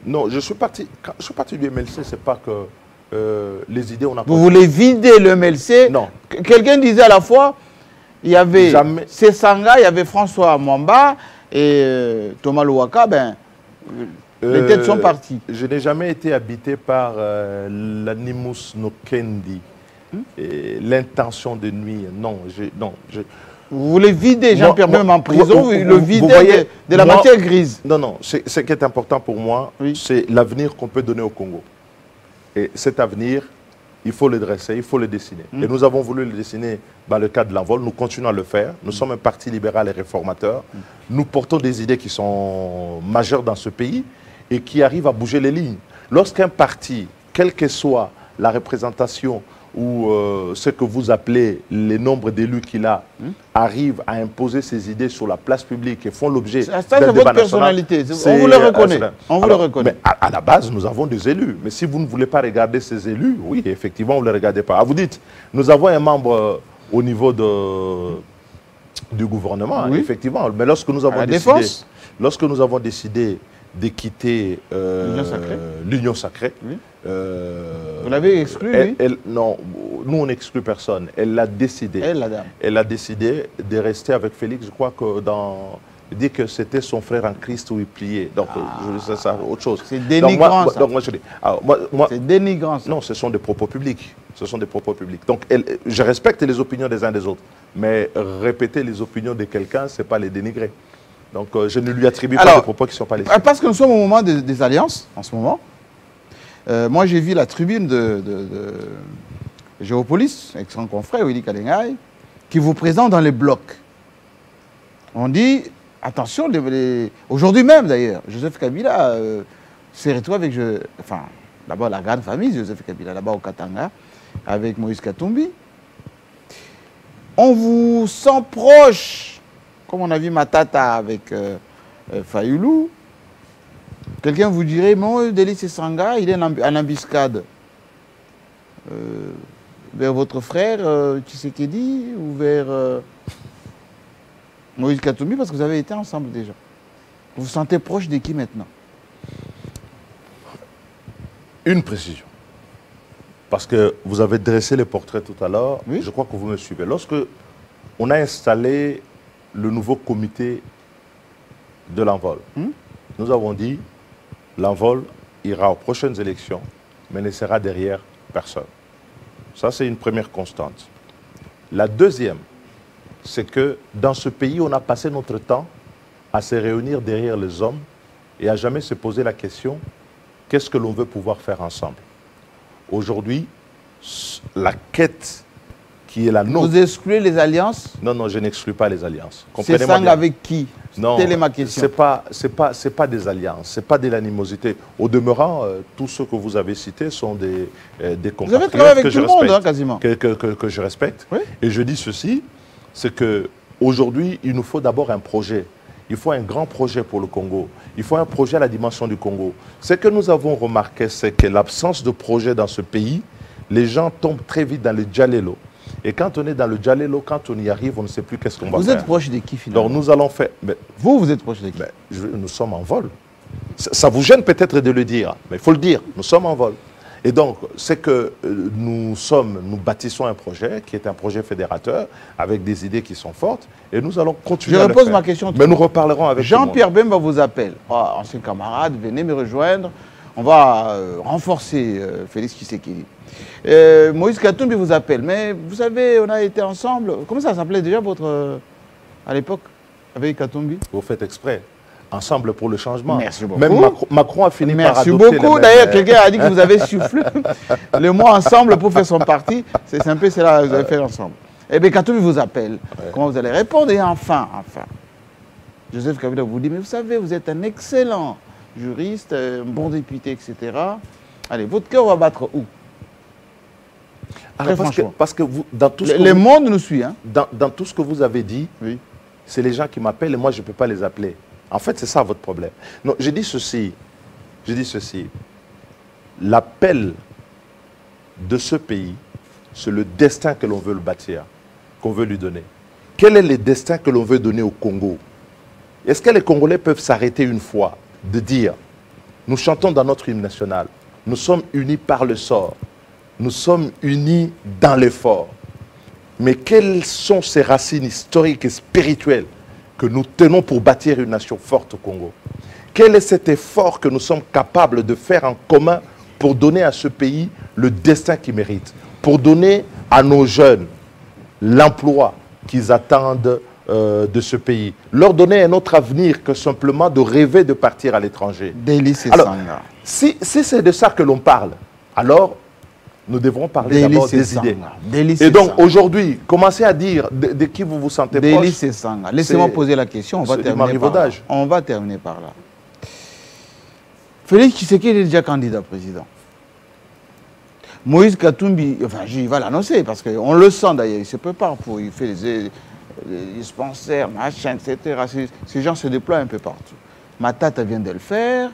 Non, je suis parti, quand je suis parti du MLC, c'est pas que euh, les idées, on a vous voulez vider le MLC. Non. Qu- Quelqu'un disait à la fois, il y avait. Sessanga, il y avait François Mwamba et euh, Thomas Louaka, ben, les têtes sont Euh, parties. Je n'ai jamais été habité par euh, l'animus nokendi, Hmm? et l'intention de nuire. Non, je, non, je- Vous voulez vider Jean-Pierre même en prison, vous- le vous- vider voyez, de, de la moi- matière grise. non, non. Ce qui est important pour moi, Oui. c'est l'avenir qu'on peut donner au Congo. Et cet avenir, il faut le dresser, il faut le dessiner. Hmm. Et nous avons voulu le dessiner dans le cadre de l'envol. Nous continuons à le faire. Nous sommes un parti libéral et réformateur. Hmm. Nous portons des idées qui sont majeures dans ce pays et qui arrivent à bouger les lignes. Lorsqu'un parti, quelle que soit la représentation où euh, ce que vous appelez les nombres d'élus qu'il a arrivent à imposer ses idées sur la place publique et font l'objet Ça, ça, d'un c'est débat votre national, personnalité. On vous le reconnaît. On vous Alors, le reconnaît. mais à, à la base, nous avons des élus. Mais si vous ne voulez pas regarder ces élus, oui, effectivement, vous ne les regardez pas. Ah, vous dites, nous avons un membre euh, au niveau de, du gouvernement, Oui. effectivement. Mais lorsque nous avons décidé, défense. lorsque nous avons décidé de quitter euh, L'Union sacrée. l'Union sacrée, Oui. Euh, Vous l'avez exclu, elle- Non, nous on n'exclut personne. Elle l'a décidé. Elle, la dame. Elle a décidé de rester avec Félix. Je crois que dans. Il dit que c'était son frère en Christ où il pliait. Donc, je sais ça, autre chose. Ah. C'est dénigrant, moi- donc, moi, je dis. alors, moi- C'est dénigrant, ça. non, ce sont des propos publics. Ce sont des propos publics. Donc, elle- je respecte les opinions des uns des autres. Mais répéter les opinions de quelqu'un, ce n'est pas les dénigrer. Donc, euh, je ne lui attribue pas des propos qui ne sont pas les. Ah, Parce que nous sommes au moment des, des alliances, en ce moment. Euh, moi, j'ai vu la tribune de, Géopolis, avec son confrère Willy Kalengay, qui vous présente dans les blocs. On dit, attention, aujourd'hui même d'ailleurs, Joseph Kabila euh, s'est retrouvé avec, enfin, d'abord la grande famille, Joseph Kabila, là-bas au Katanga, avec Moïse Katumbi. On vous sent proche, comme on a vu Matata avec euh, euh, Fayoulou. Quelqu'un vous dirait, non, Délice Sanga, il est en, embuscade. Euh, vers votre frère euh, Tshisekedi ou vers euh, Moïse Katumbi, parce que vous avez été ensemble déjà. Vous vous sentez proche de qui maintenant? Une précision. Parce que vous avez dressé les portraits tout à l'heure. Oui. Je crois que vous me suivez. Lorsque on a installé le nouveau comité de l'envol, Hmm. nous avons dit l'envol ira aux prochaines élections, mais ne sera derrière personne. Ça, c'est une première constante. La deuxième, c'est que dans ce pays, on a passé notre temps à se réunir derrière les hommes et à jamais se poser la question qu'est-ce que l'on veut pouvoir faire ensemble? Aujourd'hui, la quête qui est la nôtre. Vous excluez les alliances? Non, non, je n'exclus pas les alliances. C'est Sang avec qui? Non, Telle est ma question. C'est pas, pas, des alliances, c'est pas de l'animosité. Au demeurant, euh, tous ceux que vous avez cités sont des, euh, des Vous avez travaillé avec que tout je le monde, hein, quasiment. que, que- que- que je respecte. Oui. Et je dis ceci, c'est que aujourd'hui, il nous faut d'abord un projet. Il faut un grand projet pour le Congo. Il faut un projet à la dimension du Congo. Ce que nous avons remarqué, c'est que l'absence de projet dans ce pays, les gens tombent très vite dans le dialélo. Et quand on est dans le dialélo, quand on y arrive, on ne sait plus qu'est-ce qu'on va Vous faire. êtes proche de qui finalement Donc nous allons faire... mais Vous, vous êtes proche de qui je- nous sommes en vol. Ça, ça vous gêne peut-être de le dire, mais il faut le dire, nous sommes en vol. Et donc, c'est que euh, nous sommes, nous bâtissons un projet qui est un projet fédérateur avec des idées qui sont fortes et nous allons continuer Je à le repose faire. ma question. Mais nous reparlerons avec le. Jean-Pierre Bemba vous appelle. Ah, ancien camarade, venez me rejoindre. On va euh, renforcer euh, Félix Tshisekedi. Euh, Moïse Katumbi vous appelle. Mais vous savez, on a été ensemble. Comment ça s'appelait déjà votre. euh, à l'époque, avec Katumbi? Vous faites exprès. Ensemble pour le changement. Merci beaucoup. Même Macron, Macron a fini par Merci adopter beaucoup. D'ailleurs, quelqu'un a dit que vous avez soufflé le mot ensemble pour faire son parti. C'est un peu cela que vous avez fait ensemble. Eh bien, Katumbi vous appelle. Comment vous allez répondre? Et enfin, enfin, Joseph Kabila vous dit, mais vous savez, vous êtes un excellent juriste, un bon député, etc. Allez, votre cœur va battre où? Ah, parce, que, parce que vous, dans tout, ce Le, que le vous- monde nous suit. Hein dans, dans tout ce que vous avez dit, oui. c'est les gens qui m'appellent et moi, je ne peux pas les appeler. En fait, c'est ça votre problème. Non, je dis ceci. Je dis ceci. L'appel de ce pays, c'est le destin que l'on veut le bâtir, qu'on veut lui donner. Quel est le destin que l'on veut donner au Congo? Est-ce que les Congolais peuvent s'arrêter une fois de dire, nous chantons dans notre hymne national, nous sommes unis par le sort, nous sommes unis dans l'effort. Mais quelles sont ces racines historiques et spirituelles que nous tenons pour bâtir une nation forte au Congo? Quel est cet effort que nous sommes capables de faire en commun pour donner à ce pays le destin qu'il mérite Pour donner à nos jeunes l'emploi qu'ils attendent euh, de ce pays Leur donner un autre avenir que simplement de rêver de partir à l'étranger? Alors, si c'est de ça que l'on parle, alors nous devrons parler d'abord des idées. Délice Et donc aujourd'hui, commencez à dire de, de qui vous vous sentez proche. Délice et Sanga. Laissez-moi poser la question. On va, terminer par là. on va terminer par là. Félix Tshisekedi est déjà candidat président. Moïse Katumbi, enfin, il va l'annoncer parce qu'on le sent d'ailleurs, il se prépare pour, il fait les, les dispensaires, machin, etc. Ces, ces gens se déploient un peu partout. Matata vient de le faire.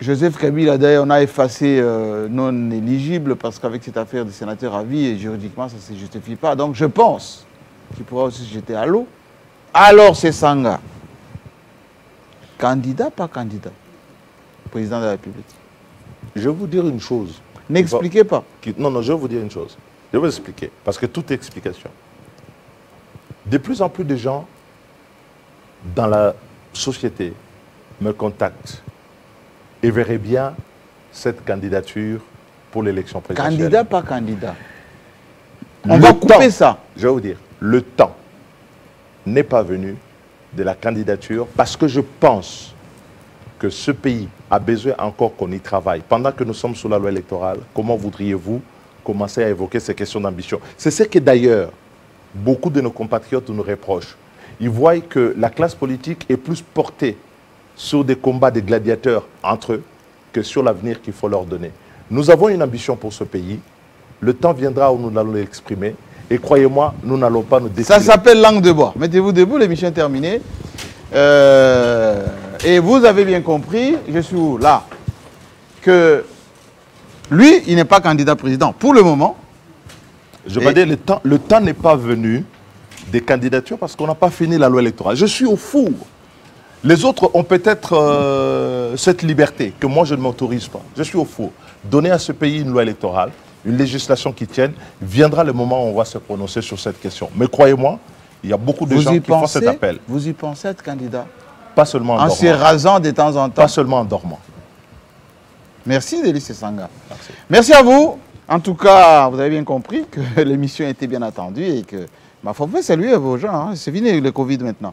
Joseph Kabila, d'ailleurs, on a effacé euh, non éligible parce qu'avec cette affaire de sénateur à vie, et juridiquement, ça ne se justifie pas. Donc, je pense qu'il pourra aussi se jeter à l'eau. Alors, c'est Sanga. Candidat, pas candidat. Président de la République. Je vais vous dire une chose. N'expliquez pas. Non, non, je vais vous dire une chose. Je vais vous expliquer. Parce que tout est explication. De plus en plus de gens dans la société me contactent et verraient bien cette candidature pour l'élection présidentielle. Candidat, pas candidat. Le On va temps- couper ça. Je vais vous dire, le temps n'est pas venu de la candidature parce que je pense que ce pays a besoin encore qu'on y travaille. Pendant que nous sommes sous la loi électorale, comment voudriez-vous commencer à évoquer ces questions d'ambition? C'est ce que d'ailleurs beaucoup de nos compatriotes nous reprochent. Ils voient que la classe politique est plus portée sur des combats de gladiateurs entre eux que sur l'avenir qu'il faut leur donner. Nous avons une ambition pour ce pays. Le temps viendra où nous allons l'exprimer. Et croyez-moi, nous n'allons pas nous décider. Ça s'appelle langue de bois. Mettez-vous debout, l'émission est terminée. Euh, et vous avez bien compris, je suis Là. Que lui, il n'est pas candidat président pour le moment. Je vais dire, le temps, le temps n'est pas venu des candidatures parce qu'on n'a pas fini la loi électorale. Je suis au four. Les autres ont peut-être euh, cette liberté que moi je ne m'autorise pas. Je suis au four. Donner à ce pays une loi électorale, une législation qui tienne, viendra le moment où on va se prononcer sur cette question. Mais croyez-moi, il y a beaucoup de Vous gens qui font cet appel. vous y pensez être candidat? Pas seulement en En se dormant. rasant de temps en temps. Pas seulement en dormant. Merci, Délice Sanga. Merci. Merci à vous. En tout cas, vous avez bien compris que l'émission était bien attendue et que, foi, vous pouvez saluer vos gens. hein. C'est fini le Covid maintenant.